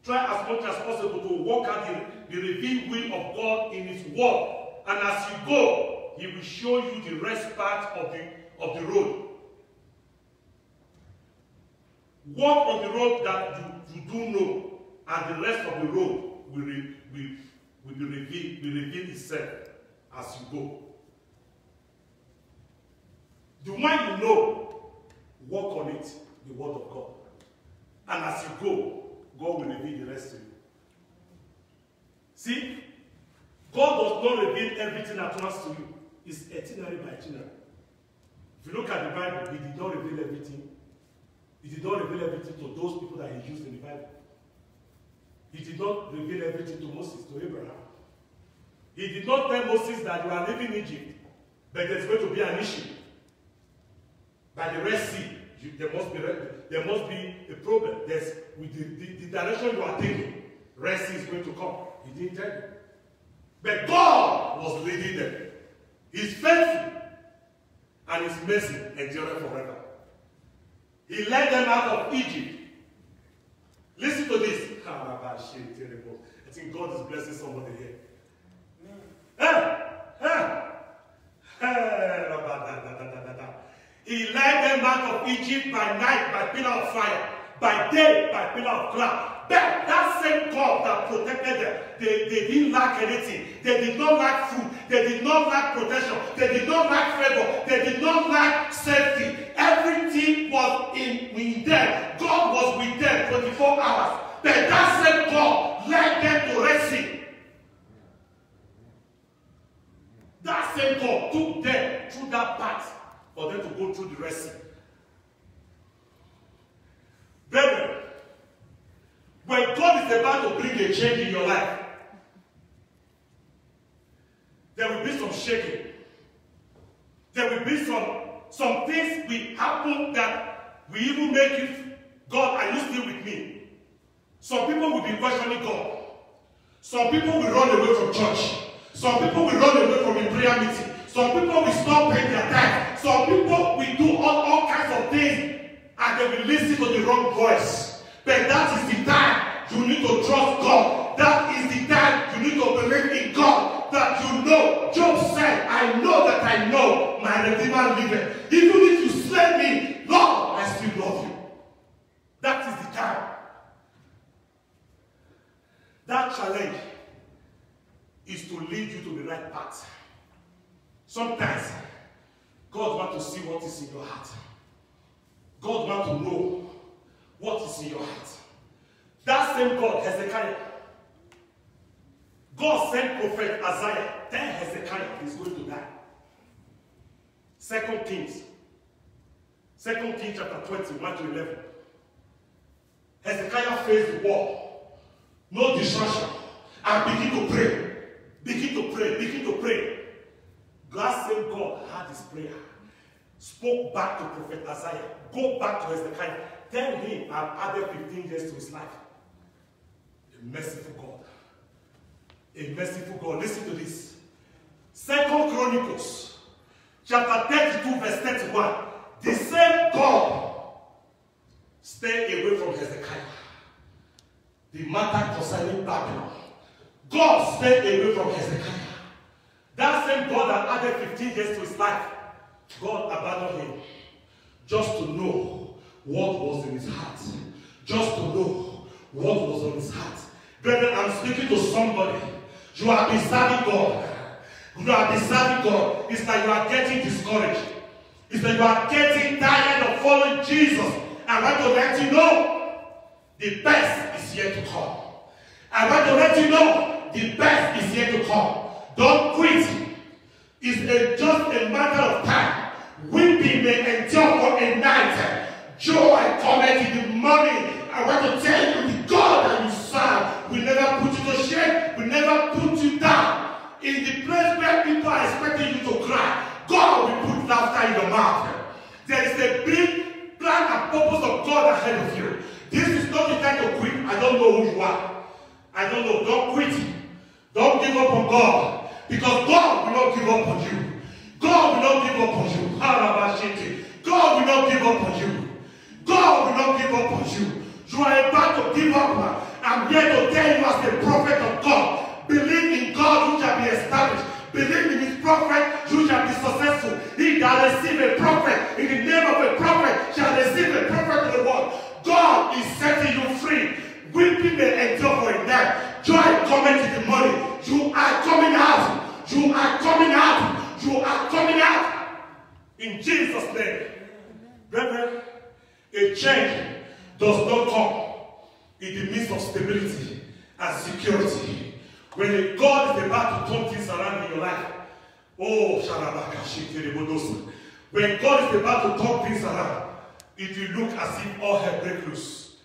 Try as much as possible to walk out the, the revealed will of God in His Word. And as you go, he will show you the rest part of the, of the road. Walk on the road that you, you do know, and the rest of the road will, re, will, will, be reveal, will reveal itself as you go. The one you know, walk on it, the word of God. And as you go, God will reveal the rest to you. See, God does not reveal everything at once to you is itinerary by itinerary. If you look at the Bible, he did not reveal everything. He did not reveal everything to those people that he used in the Bible. He did not reveal everything to Moses, to Abraham. He did not tell Moses that you are leaving Egypt, but there's going to be an issue. By the Red Sea, you, there must be there must be a problem. There's with the, the, the direction you are taking, Red Sea is going to come. He didn't tell you. But God was leading them. He's faithful, and his mercy endureth forever. He led them out of Egypt. Listen to this. I think God is blessing somebody here. He led them out of Egypt by night by pillar of fire, by day by pillar of cloud. That, that same God that protected them, they, they didn't lack anything. They did not lack food. They did not lack protection. They did not lack favor. They did not lack safety. Everything was in, in them. God was with them 24 hours. But that same God led them to Red That same God took them through that path for them to go through the Red when God is about to bring a change in your life, there will be some shaking. There will be some, some things will happen that will even make you, God, are you still with me? Some people will be questioning God. Some people will run away from church. Some people will run away from a prayer meeting. Some people will stop paying their time. Some people will do all, all kinds of things and they will listen to the wrong voice. But that is the time need to trust God. That is the time you need to believe in God. That you know. Job said, I know that I know my Redeemer liveth. Even if you slay me, Lord, I still love you. That is the time. That challenge is to lead you to the right path. Sometimes God wants to see what is in your heart. God wants to know what is in your heart. Same God, Hezekiah, God sent prophet Isaiah, tell Hezekiah he's going to die. Second Kings. Second Kings chapter 20, 1 to 11. Hezekiah faced war. No distraction. And begin to pray. Begin to pray. Begin to pray. God same God had his prayer. Spoke back to Prophet Isaiah. Go back to Hezekiah. Tell him I've added 15 years to his life. Merciful God. A merciful God. Listen to this. Second Chronicles, chapter 32, verse 31. The same God stay away from Hezekiah. The matter concerning Babylon. God stay away from Hezekiah. That same God that added 15 years to his life, God abandoned him just to know what was in his heart. Just to know what was on his heart. Brethren, I'm speaking to somebody. You have been serving God. You have been serving God. It's like you are getting discouraged. It's like you are getting tired of following Jesus. I want to let you know the best is yet to come. I want to let you know the best is yet to come. Don't quit. It's a, just a matter of time. Weeping may endure for a night. Joy cometh in the morning. I want to tell you, the God that you serve will never put you to shame, will never put you down. In the place where people are expecting you to cry, God will put laughter in your mouth. There is a big plan and purpose of God ahead of you. This is not the time to quit. I don't know who you are. I don't know. Don't quit. Don't give up on God. Because God will not give up on you. God will not give up on you. God will not give up on you. God will not give up on you. You are about to give up. I'm here to tell you as the prophet of God. Believe in God, you shall be established. Believe in his prophet, you shall be successful. He that receive a prophet in the name of a prophet shall receive a prophet in the world. God is setting you free. Weeping may endure for a night. Joy coming in the morning. You are coming out. You are coming out. You are coming out. In Jesus' name. Brethren, a change does not come in the midst of stability and security. When God is about to turn things around in your life, oh, when God is about to turn things around, it will look as if all hell break loose.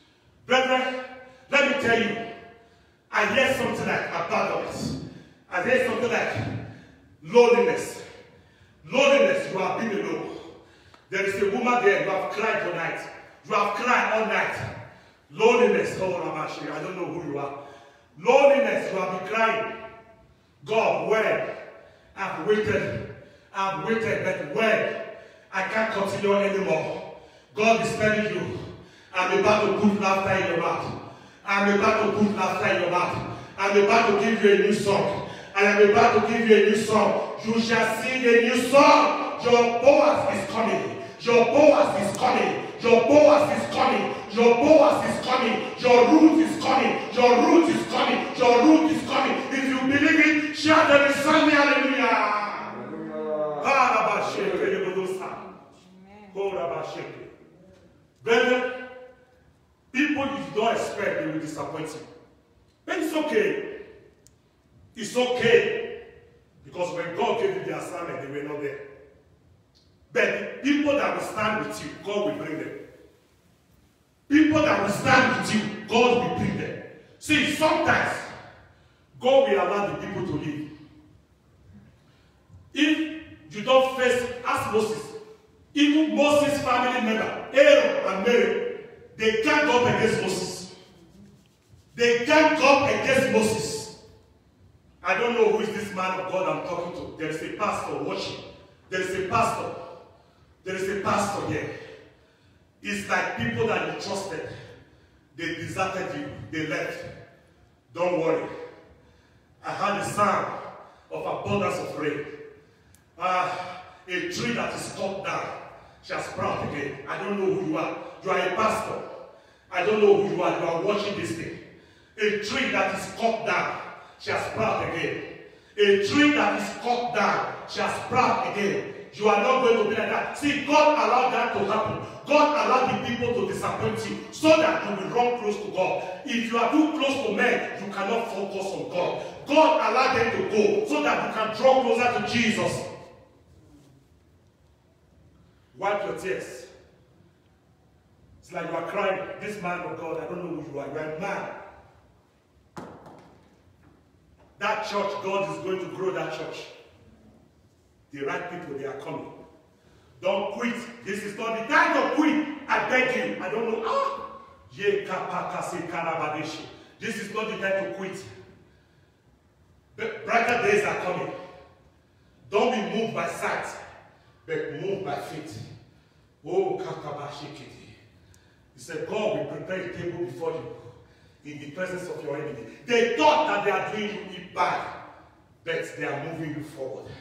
Brethren, let me tell you, I hear something like abandonment. I hear something like loneliness. Loneliness, you have been alone. There is a woman there, you have cried all night. You have cried all night. Loneliness, oh I don't know who you are. Loneliness, you have been crying. God, where? I've waited. I've waited, but where? I can't continue anymore. God is telling you, I'm about to put laughter in your mouth. I'm about to put laughter in your mouth. I'm about to give you a new song. I am about to give you a new song. You shall sing a new song. Your Boaz is coming. Your Boaz is coming. Your Boaz is coming. Your Boaz is coming. Your root is coming. Your root is coming. Your root is coming. If you believe it, shout the Sunday hallelujah. Brethren, people you don't expect they will disappoint you. But it's okay. It's okay. Because when God gave you the assignment, they were not there. But people that will stand with you, God will bring them. People that will stand with you, God will bring them. See, sometimes God will allow the people to leave. If you don't face, ask Moses, even Moses' family member, Aaron and Mary, they can't go against Moses. They gang up against Moses. I don't know who is this man of God I'm talking to. There is a pastor watching. There is a pastor. There is a pastor here. It's like people that you trusted. They deserted you. They left. Don't worry. I had a sound of abundance of rain. Ah, a tree that is cut down shall sprout again. I don't know who you are. You are a pastor. I don't know who you are. You are watching this thing. A tree that is cut down shall sprout again. A tree that is cut down shall sprout again. You are not going to be like that. See, God allowed that to happen. God allowed the people to disappoint you so that you will run close to God. If you are too close to men, you cannot focus on God. God allowed them to go so that you can draw closer to Jesus. Wipe your tears. It's like you are crying. This man of God, I don't know who you are. You are a man. That church, God is going to grow that church. The right people, they are coming. Don't quit. This is not the time to quit. I beg you. I don't know. Ah! This is not the time to quit. The brighter days are coming. Don't be moved by sight, but moved by faith. Oh, kakabashikiti. He said, God will prepare a table before you in the presence of your enemy. They thought that they are doing you bad, but they are moving you forward.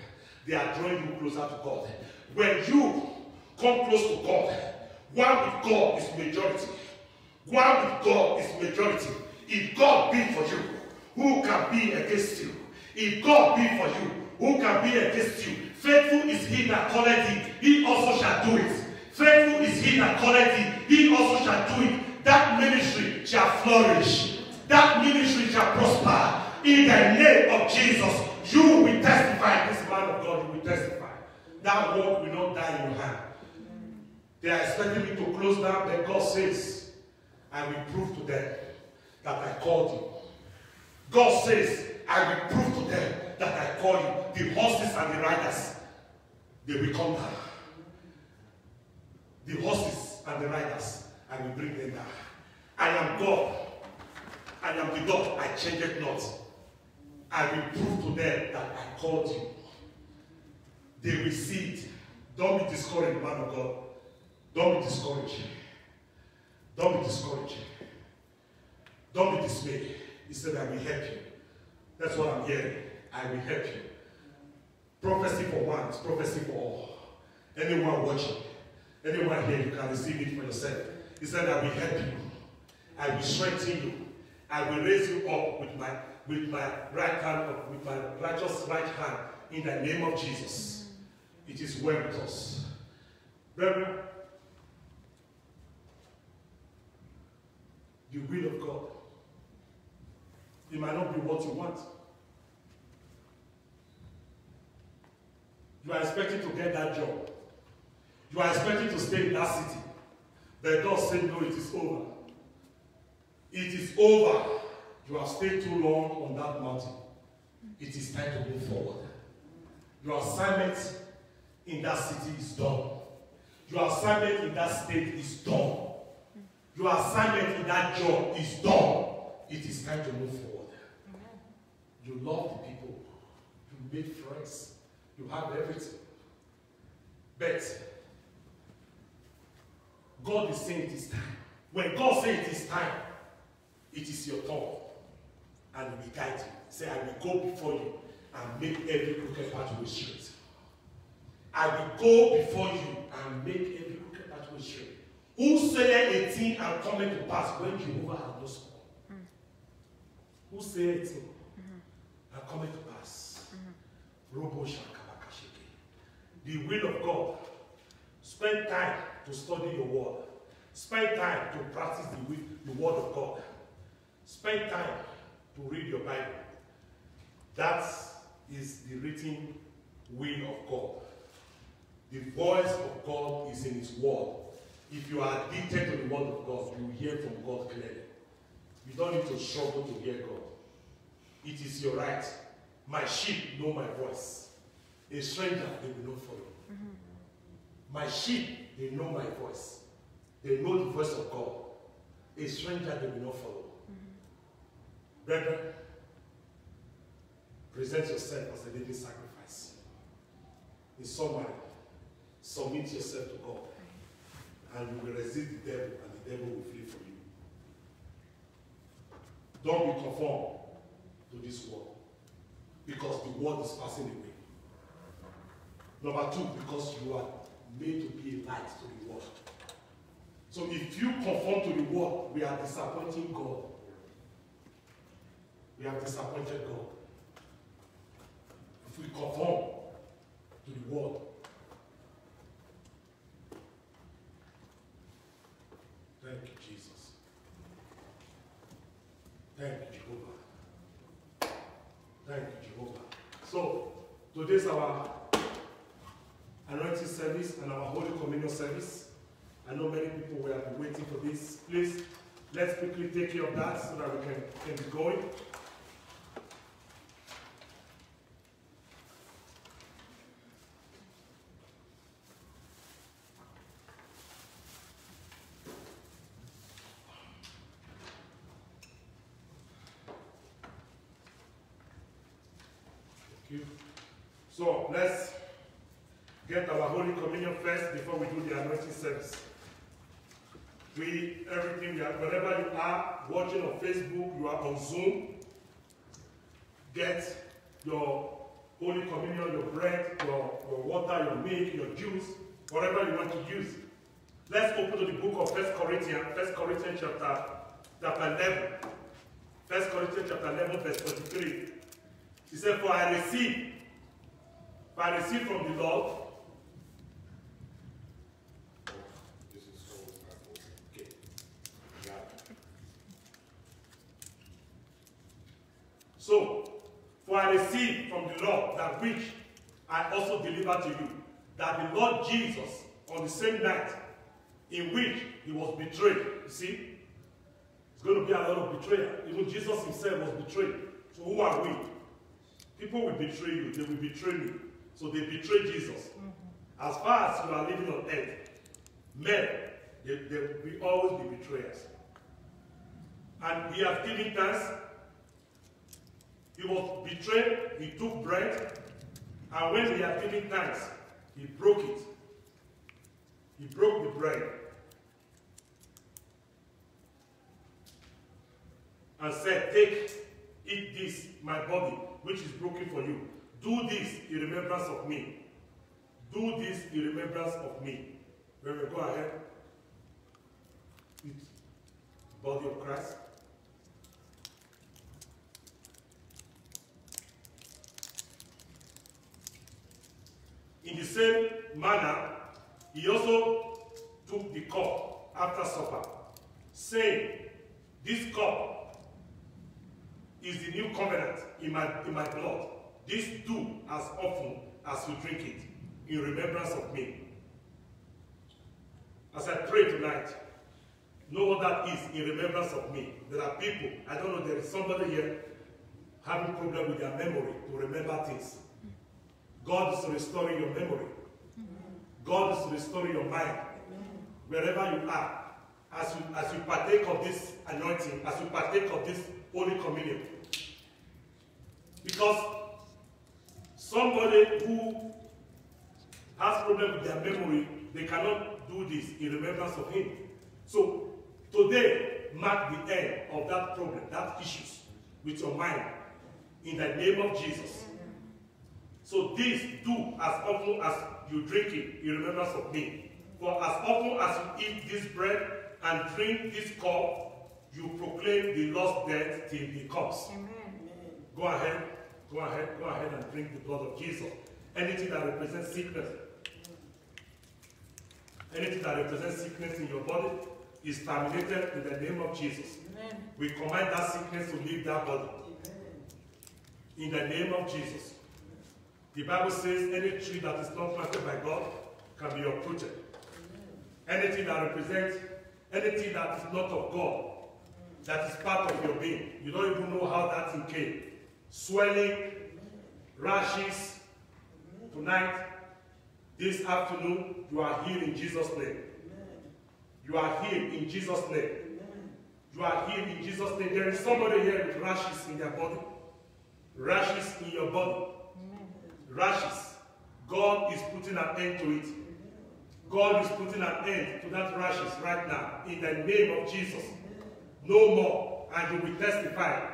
They are drawing you closer to God. When you come close to God, one with God is majority. One with God is majority. If God be for you, who can be against you? If God be for you, who can be against you? Faithful is he that calleth thee, he also shall do it. Faithful is he that calleth thee, he also shall do it. That ministry shall flourish. That ministry shall prosper. In the name of Jesus, you will testify. This man of God, will testify. That work will not die in your hand. They are expecting me to close down, but God says, I will prove to them that I called you. God says, I will prove to them that I called you. The horses and the riders, they will come down. The horses and the riders, I will bring them down. I am God. I am the God. I change it not. I will prove to them that I called you. They will see it. Don't be discouraged, man of God. Don't be discouraged. Don't be discouraged. Don't be dismayed. He said, I will help you. That's what I'm hearing. I will help you. Prophecy for one prophecy for all. Anyone watching, anyone here, you can receive it for yourself. He said, I will help you. I will strengthen you. I will raise you up with my with my right hand, with my righteous right hand, in the name of Jesus. It is well with us. Brethren, the will of God. It might not be what you want. You are expecting to get that job. You are expecting to stay in that city. But God said, no, it is over. It is over. You have stayed too long on that mountain. It is time to move forward. Your assignment in that city is done. Your assignment in that state is done. Your assignment in that job is done. It is time to move forward. You love the people. You made friends. You have everything. But God is saying it is time. When God says it is time, it is your turn. And He will guide you. Say, I will go before you and make every crooked pathway straight. I will go before you and make every crooked pathway straight. Who said a thing and come to pass when Jehovah has not spoken? Who said a thing and come to pass? Robo Shakabakashike. The will of God. Spend time to study your word. Spend time to practice the, will, the word of God. Spend time to read your Bible. That is the written will of God. The voice of God is in His word. If you are addicted to the word of God, you will hear from God clearly. You don't need to struggle to hear God. It is your right. My sheep know my voice. A stranger, they will not follow. Mm-hmm. My sheep, they know my voice. They know the voice of God. A stranger, they will not follow. Brethren, present yourself as a living sacrifice. In summary, submit yourself to God, and you will resist the devil, and the devil will flee from you. Don't be conformed to this world, because the world is passing away. Number two, because you are made to be a light to the world. So if you conform to the world, we are disappointing God. We have disappointed God. If we conform to the world, thank you, Jesus. Thank you, Jehovah. Thank you, Jehovah. So, today's our anointing service and our Holy Communion service. I know many people will have been waiting for this. Please, let's quickly take care of that so that we can, can be going. Thank you. So let's get our Holy Communion first before we do the anointing service. We, everything, you are, wherever you are, watching on Facebook, you are on Zoom, get your Holy Communion, your bread, your, your water, your milk, your juice, whatever you want to use. Let's open to the book of First Corinthians, First Corinthians chapter, chapter 11. First Corinthians chapter 11, verse 23. He said, For I received, for I received from the Lord. This is so okay. Yeah. So, for I received from the Lord that which I also delivered to you, that the Lord Jesus, on the same night in which he was betrayed, you see, it's going to be a lot of betrayal. Even Jesus himself was betrayed. So who are we? People will betray you, they will betray you. So they betray Jesus. Mm-hmm. As far as you are living on earth, men, they, they will always be betrayers. And he has given thanks. He was betrayed, he took bread, and when he had given thanks, he broke it. He broke the bread. And said, Take, eat this, my body, which is broken for you. Do this in remembrance of me. Do this in remembrance of me. We go ahead, eat the body of Christ. In the same manner, he also took the cup after supper, saying, This cup is the new covenant in my, in my blood. This do as often as you drink it, in remembrance of me. As I pray tonight, know what that is in remembrance of me. There are people, I don't know, there is somebody here having problem with their memory to remember things. God is restoring your memory. God is restoring your mind. Wherever you are, as you, as you partake of this anointing, as you partake of this Holy Communion. Because somebody who has problem with their memory, they cannot do this in remembrance of him. So today mark the end of that problem, that issues with your mind in the name of Jesus. So this do as often as you drink it in remembrance of me. For as often as you eat this bread and drink this cup, you proclaim the Lord's death till he comes. Amen. Go ahead, go ahead, go ahead and drink the blood of Jesus. Anything that represents sickness, anything that represents sickness in your body is terminated in the name of Jesus. Amen. We command that sickness to leave that body in the name of Jesus. The Bible says any tree that is not planted by God can be uprooted. Anything that represents anything that is not of God, that is part of your being, you don't even know how that thing came. Swelling, rashes. Tonight, this afternoon, you are healed in Jesus' name. You are healed in Jesus' name. You are healed in Jesus' name. There is somebody here with rashes in their body. Rashes in your body. Rashes. God is putting an end to it. God is putting an end to that rashes right now in the name of Jesus. No more. And you will testify.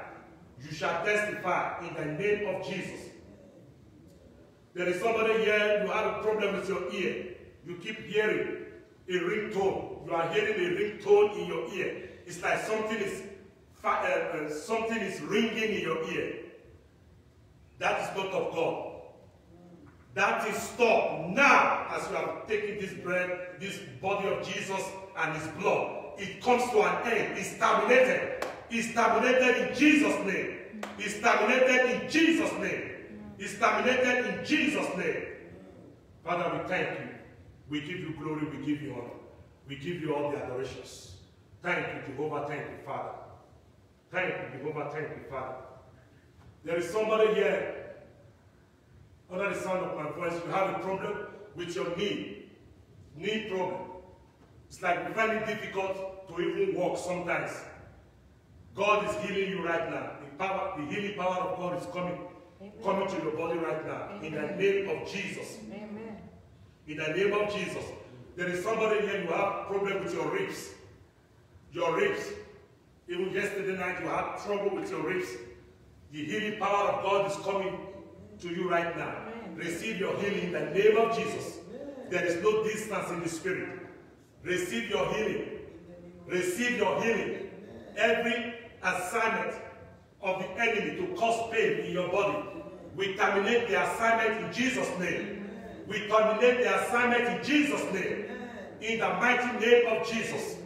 You shall testify in the name of Jesus. There is somebody here, you have a problem with your ear. You keep hearing a ringtone. You are hearing a ringtone in your ear. It's like something is uh, uh, something is ringing in your ear. That is not of God. That is stopped now as you have taken this bread, this body of Jesus and his blood. It comes to an end. It's terminated. It's terminated in Jesus' name. It's terminated in Jesus' name. It's terminated in Jesus' name. Father, we thank you. We give you glory. We give you honor. We give you all the adorations. Thank you, Jehovah. Thank you, Father. Thank you, Jehovah. Thank you, Father. There is somebody here under the sound of my voice, you have a problem with your knee. Knee problem. It's like you find it difficult to even walk sometimes. God is healing you right now. The power, the healing power of God is coming, Amen. coming to your body right now. Amen. In the name of Jesus. Amen. In the name of Jesus. There is somebody here who have problem with your ribs. Your ribs. Even yesterday night you had trouble with your ribs. The healing power of God is coming to you right now. Amen. Receive your healing in the name of Jesus. There is no distance in the spirit. Receive your healing. Receive your healing. Every assignment of the enemy to cause pain in your body, we terminate the assignment in Jesus' name. We terminate the assignment in Jesus' name. In the mighty name of Jesus.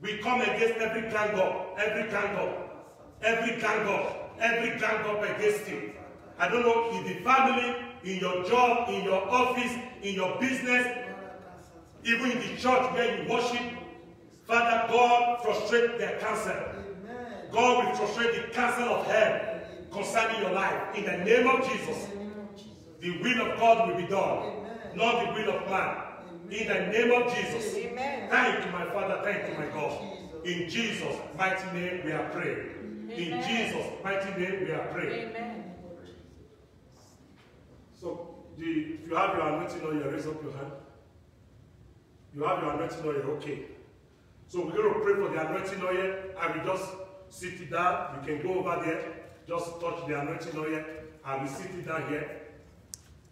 We come against every gang up, every gang up, every gang up, every gang up against you. I don't know, in the family, in your job, in your office, in your business, even in the church where you worship, Father God, frustrate their cancer. God will frustrate the cancer of hell concerning your life. In the name of Jesus, the will of God will be done, not the will of man. In the name of Jesus. Thank you, my Father. Thank you, my God. In Jesus' mighty name we are praying. In Jesus' mighty name we are praying. So, the, if you have your anointing oil, raise up your hand. You have your anointing oil, okay. So we're going to pray for the anointing oil. I will just sit it down. You can go over there. Just touch the anointing oil. I will sit it down here.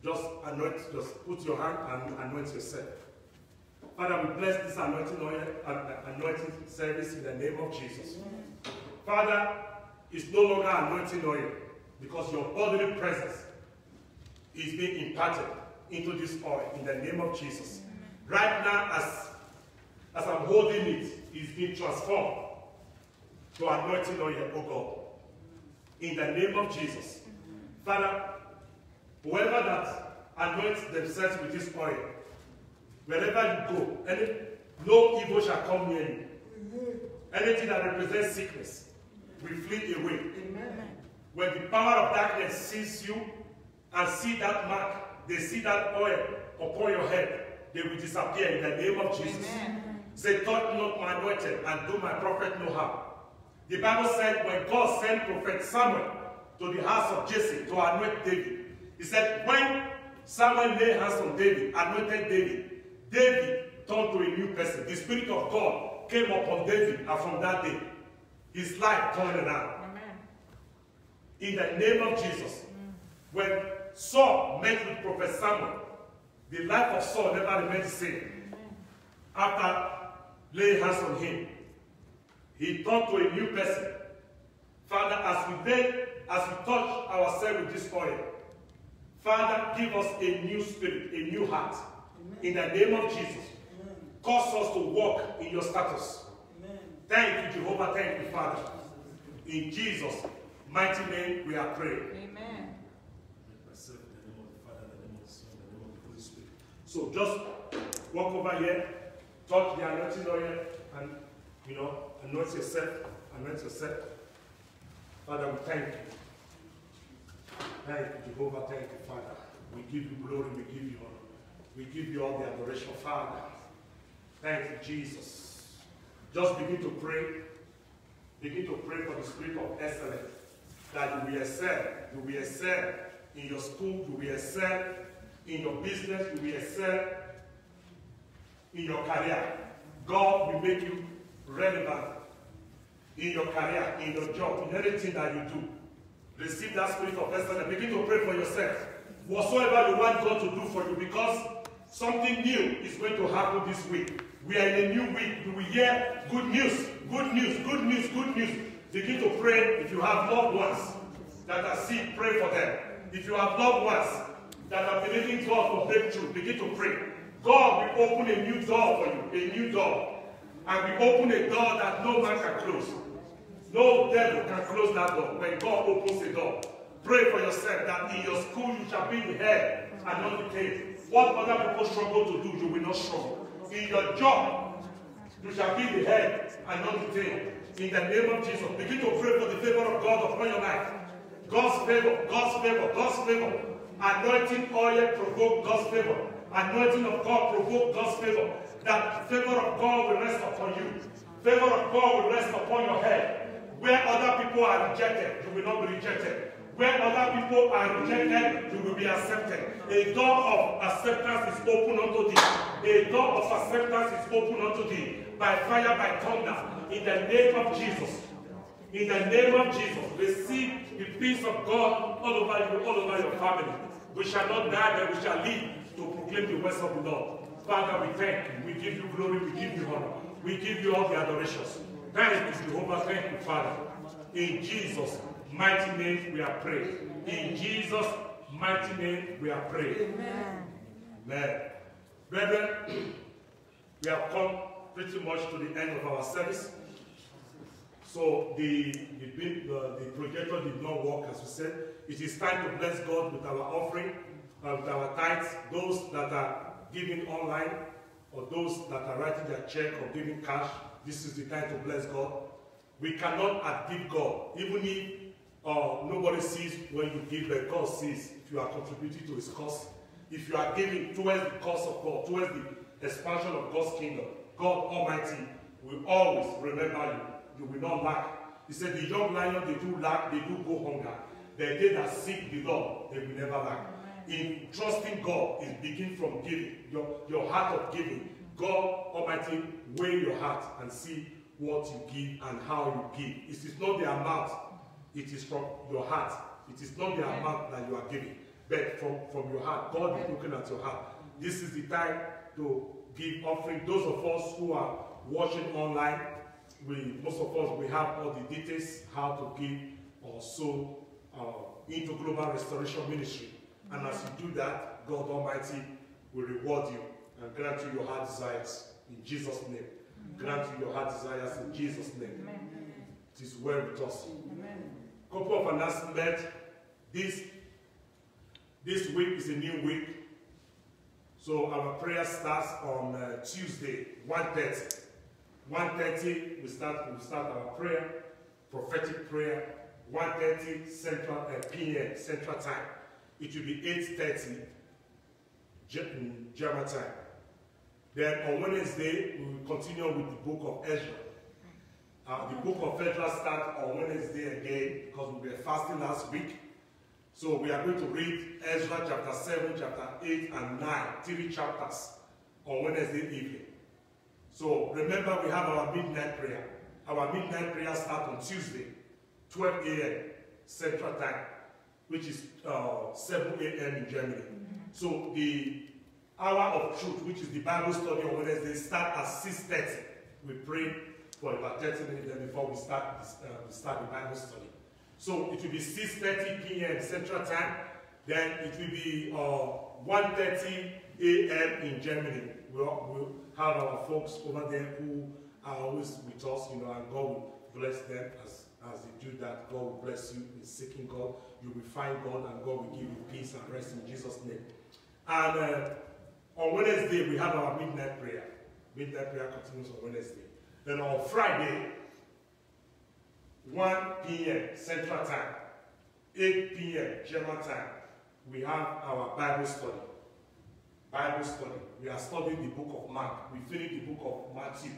Just anoint, just put your hand and anoint yourself. Father, we bless this anointing oil, anointing service in the name of Jesus. Father, it's no longer anointing oil because your bodily presence is being imparted into this oil in the name of Jesus. Right now, as, as I'm holding it, it's being transformed to anointing oil, oh God. In the name of Jesus. Father, whoever that anoints themselves with this oil, wherever you go, any, no evil shall come near you. Anything that represents sickness will flee away. Amen. When the power of darkness sees you, and see that mark, they see that oil upon your head, they will disappear in the name of Jesus. Amen. Say, touch not my anointed and do my prophet no harm. The Bible said when God sent Prophet Samuel to the house of Jesse to anoint David, he said, when Samuel laid hands on David, anointed David, David turned to a new person. The Spirit of God came upon David, and from that day, his life turned around. Amen. In the name of Jesus. When Saul met with Prophet Samuel. The life of Saul never remained the same. After laying hands on him, he turned to a new person. Father, as we then, as we touch ourselves with this oil, Father, give us a new spirit, a new heart. Amen. In the name of Jesus. Amen. Cause us to walk in your status. Amen. Thank you, Jehovah. Thank you, Father. In Jesus' mighty name we are praying. So just walk over here, touch the anointing oil, and you know, anoint yourself, anoint yourself. Father, we thank you. Thank you, Jehovah. Thank you, Father. We give you glory, we give you honor. We give you all the adoration, Father. Thank you, Jesus. Just begin to pray. Begin to pray for the spirit of excellence. That you will excel. You will excel in your school. You will excel in your business. You will excel in your career. God will make you relevant in your career, in your job, in anything that you do. Receive that spirit of excellence. Begin to pray for yourself. Whatsoever you want God to do for you, because something new is going to happen this week. We are in a new week. You will hear good news, good news, good news, good news. Begin to pray if you have loved ones that are sick, pray for them. If you have loved ones that are believing God for breakthrough, begin to pray. God will open a new door for you, a new door. And we open a door that no man can close. No devil can close that door when God opens the door. Pray for yourself that in your school you shall be the head and not the tail. What other people struggle to do, you will not struggle. In your job, you shall be the head and not the tail. In the name of Jesus, begin to pray for the favor of God upon your life. God's favor, God's favor, God's favor. Anointing oil provoke God's favor. Anointing of God provoke God's favor. That favor of God will rest upon you. Favor of God will rest upon your head. Where other people are rejected, you will not be rejected. Where other people are rejected, you will be accepted. A door of acceptance is open unto thee. A door of acceptance is open unto thee. By fire, by thunder. In the name of Jesus. In the name of Jesus, receive the peace of God all over you, all over your family. We shall not die, but we shall live to proclaim the words of the Lord. Father, we thank you. We give you glory. We give you honor. We give you all the adorations. Thank you, Jehovah. Thank you, Father. In Jesus' mighty name we are praying. In Jesus' mighty name we are praying. Amen. Amen. Brethren, we have come pretty much to the end of our service. So the, the, the, the projector did not work as we said. It is time to bless God with our offering, uh, with our tithes, those that are giving online, or those that are writing their check or giving cash. This is the time to bless God. We cannot outgive God, even if uh, nobody sees when you give, but God sees if you are contributing to His cause. If you are giving towards the cause of God, towards the expansion of God's kingdom, God Almighty will always remember you you will not lack. He said, the young lion, they do lack, they do go hunger. The they that seek the Lord, they will never lack. In trusting God, it begins from giving, your, your heart of giving. God Almighty weigh your heart and see what you give and how you give. It is not the amount, it is from your heart. It is not the amount that you are giving, but from, from your heart. God is looking at your heart. This is the time to give offering. Those of us who are watching online, we, most of us, we have all the details how to give or sow uh, into Global Restoration Ministry. And as you do that, God Almighty will reward you and grant you your heart desires in Jesus' name. Grant you your heart desires in Jesus' name. Amen. It is well with us. Amen. Couple of announcements. This, this week is a new week. So our prayer starts on uh, Tuesday, 1.30. 1.30, we start, we start our prayer, prophetic prayer, 1.30 Central uh, p.m. Central Time. It will be 8.30 German time. Then on Wednesday, we will continue with the book of Ezra. Uh, the book of Ezra starts on Wednesday again because we were fasting last week. So we are going to read Ezra chapter 7, chapter 8, and 9, three chapters on Wednesday evening. So remember we have our midnight prayer. Our midnight prayer starts on Tuesday, 12 a.m. Central Time, which is uh, 7 a.m. in Germany. Mm -hmm. So the hour of truth, which is the Bible study on Wednesday, start at 6.30. We pray for about 30 minutes before we start, this, uh, we start the Bible study. So it will be 6.30 p.m. Central Time. Then it will be uh, 1.30 a.m. in Germany. We'll, we'll, have our folks over there who are always with us, you know, and God will bless them as, as you do that. God will bless you in seeking God. You will find God and God will give you peace and rest in Jesus' name. And uh, on Wednesday, we have our midnight prayer. Midnight prayer continues on Wednesday. Then on Friday, 1 p.m. Central Time, 8 p.m. German Time, we have our Bible study. Bible study. We are studying the book of Mark. We finished the book of Matthew.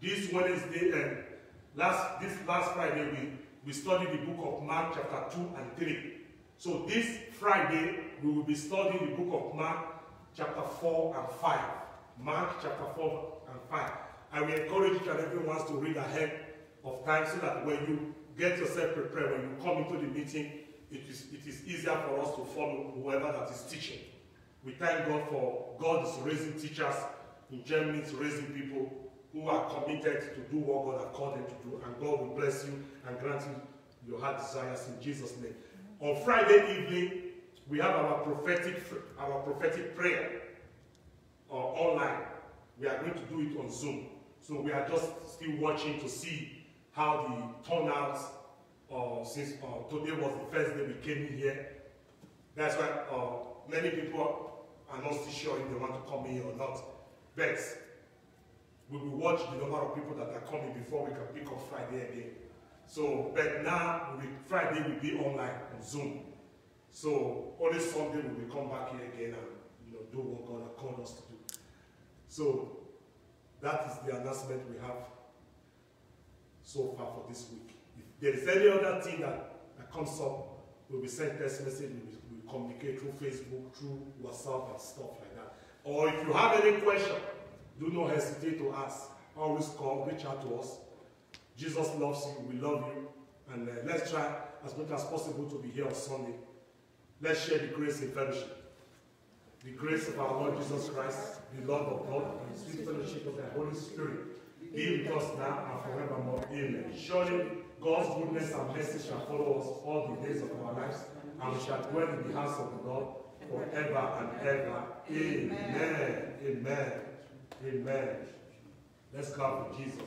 This Wednesday, and Last this last Friday we we studied the book of Mark chapter 2 and 3. So this Friday we will be studying the book of Mark chapter 4 and 5. Mark chapter 4 and 5. I will encourage each and everyone to read ahead of time so that when you get yourself prepared, when you come into the meeting, it is, it is easier for us to follow whoever that is teaching. We thank God for God is raising teachers in Germany, is raising people who are committed to do what God has called them to do, and God will bless you and grant you your heart desires in Jesus' name. On Friday evening, we have our prophetic our prophetic prayer uh, online. We are going to do it on Zoom. So we are just still watching to see how the turnout uh, since uh, today was the first day we came here. That's why uh, many people are not still sure if they want to come in or not. But we will watch the number of people that are coming before we can pick up Friday again. So, but now we, Friday will be online on Zoom. So only Sunday we will come back here again and you know do what God has called us to do. So that is the announcement we have so far for this week. If there is any other thing that, that comes up, we'll be sent text message, we'll, we'll communicate through Facebook, through WhatsApp and stuff like that. Or if you have any question, do not hesitate to ask. Always call, reach out to us. Jesus loves you, we love you. And uh, let's try as much as possible to be here on Sunday. Let's share the grace in fellowship. The grace of our Lord Jesus Christ, the love of God, and the sweet fellowship of the Holy Spirit be with us now and forevermore. Amen. Surely God's goodness and mercy shall follow us all the days of our lives, and we shall dwell in the house of the Lord forever and ever. Amen. Amen. Amen. Let's clap for Jesus.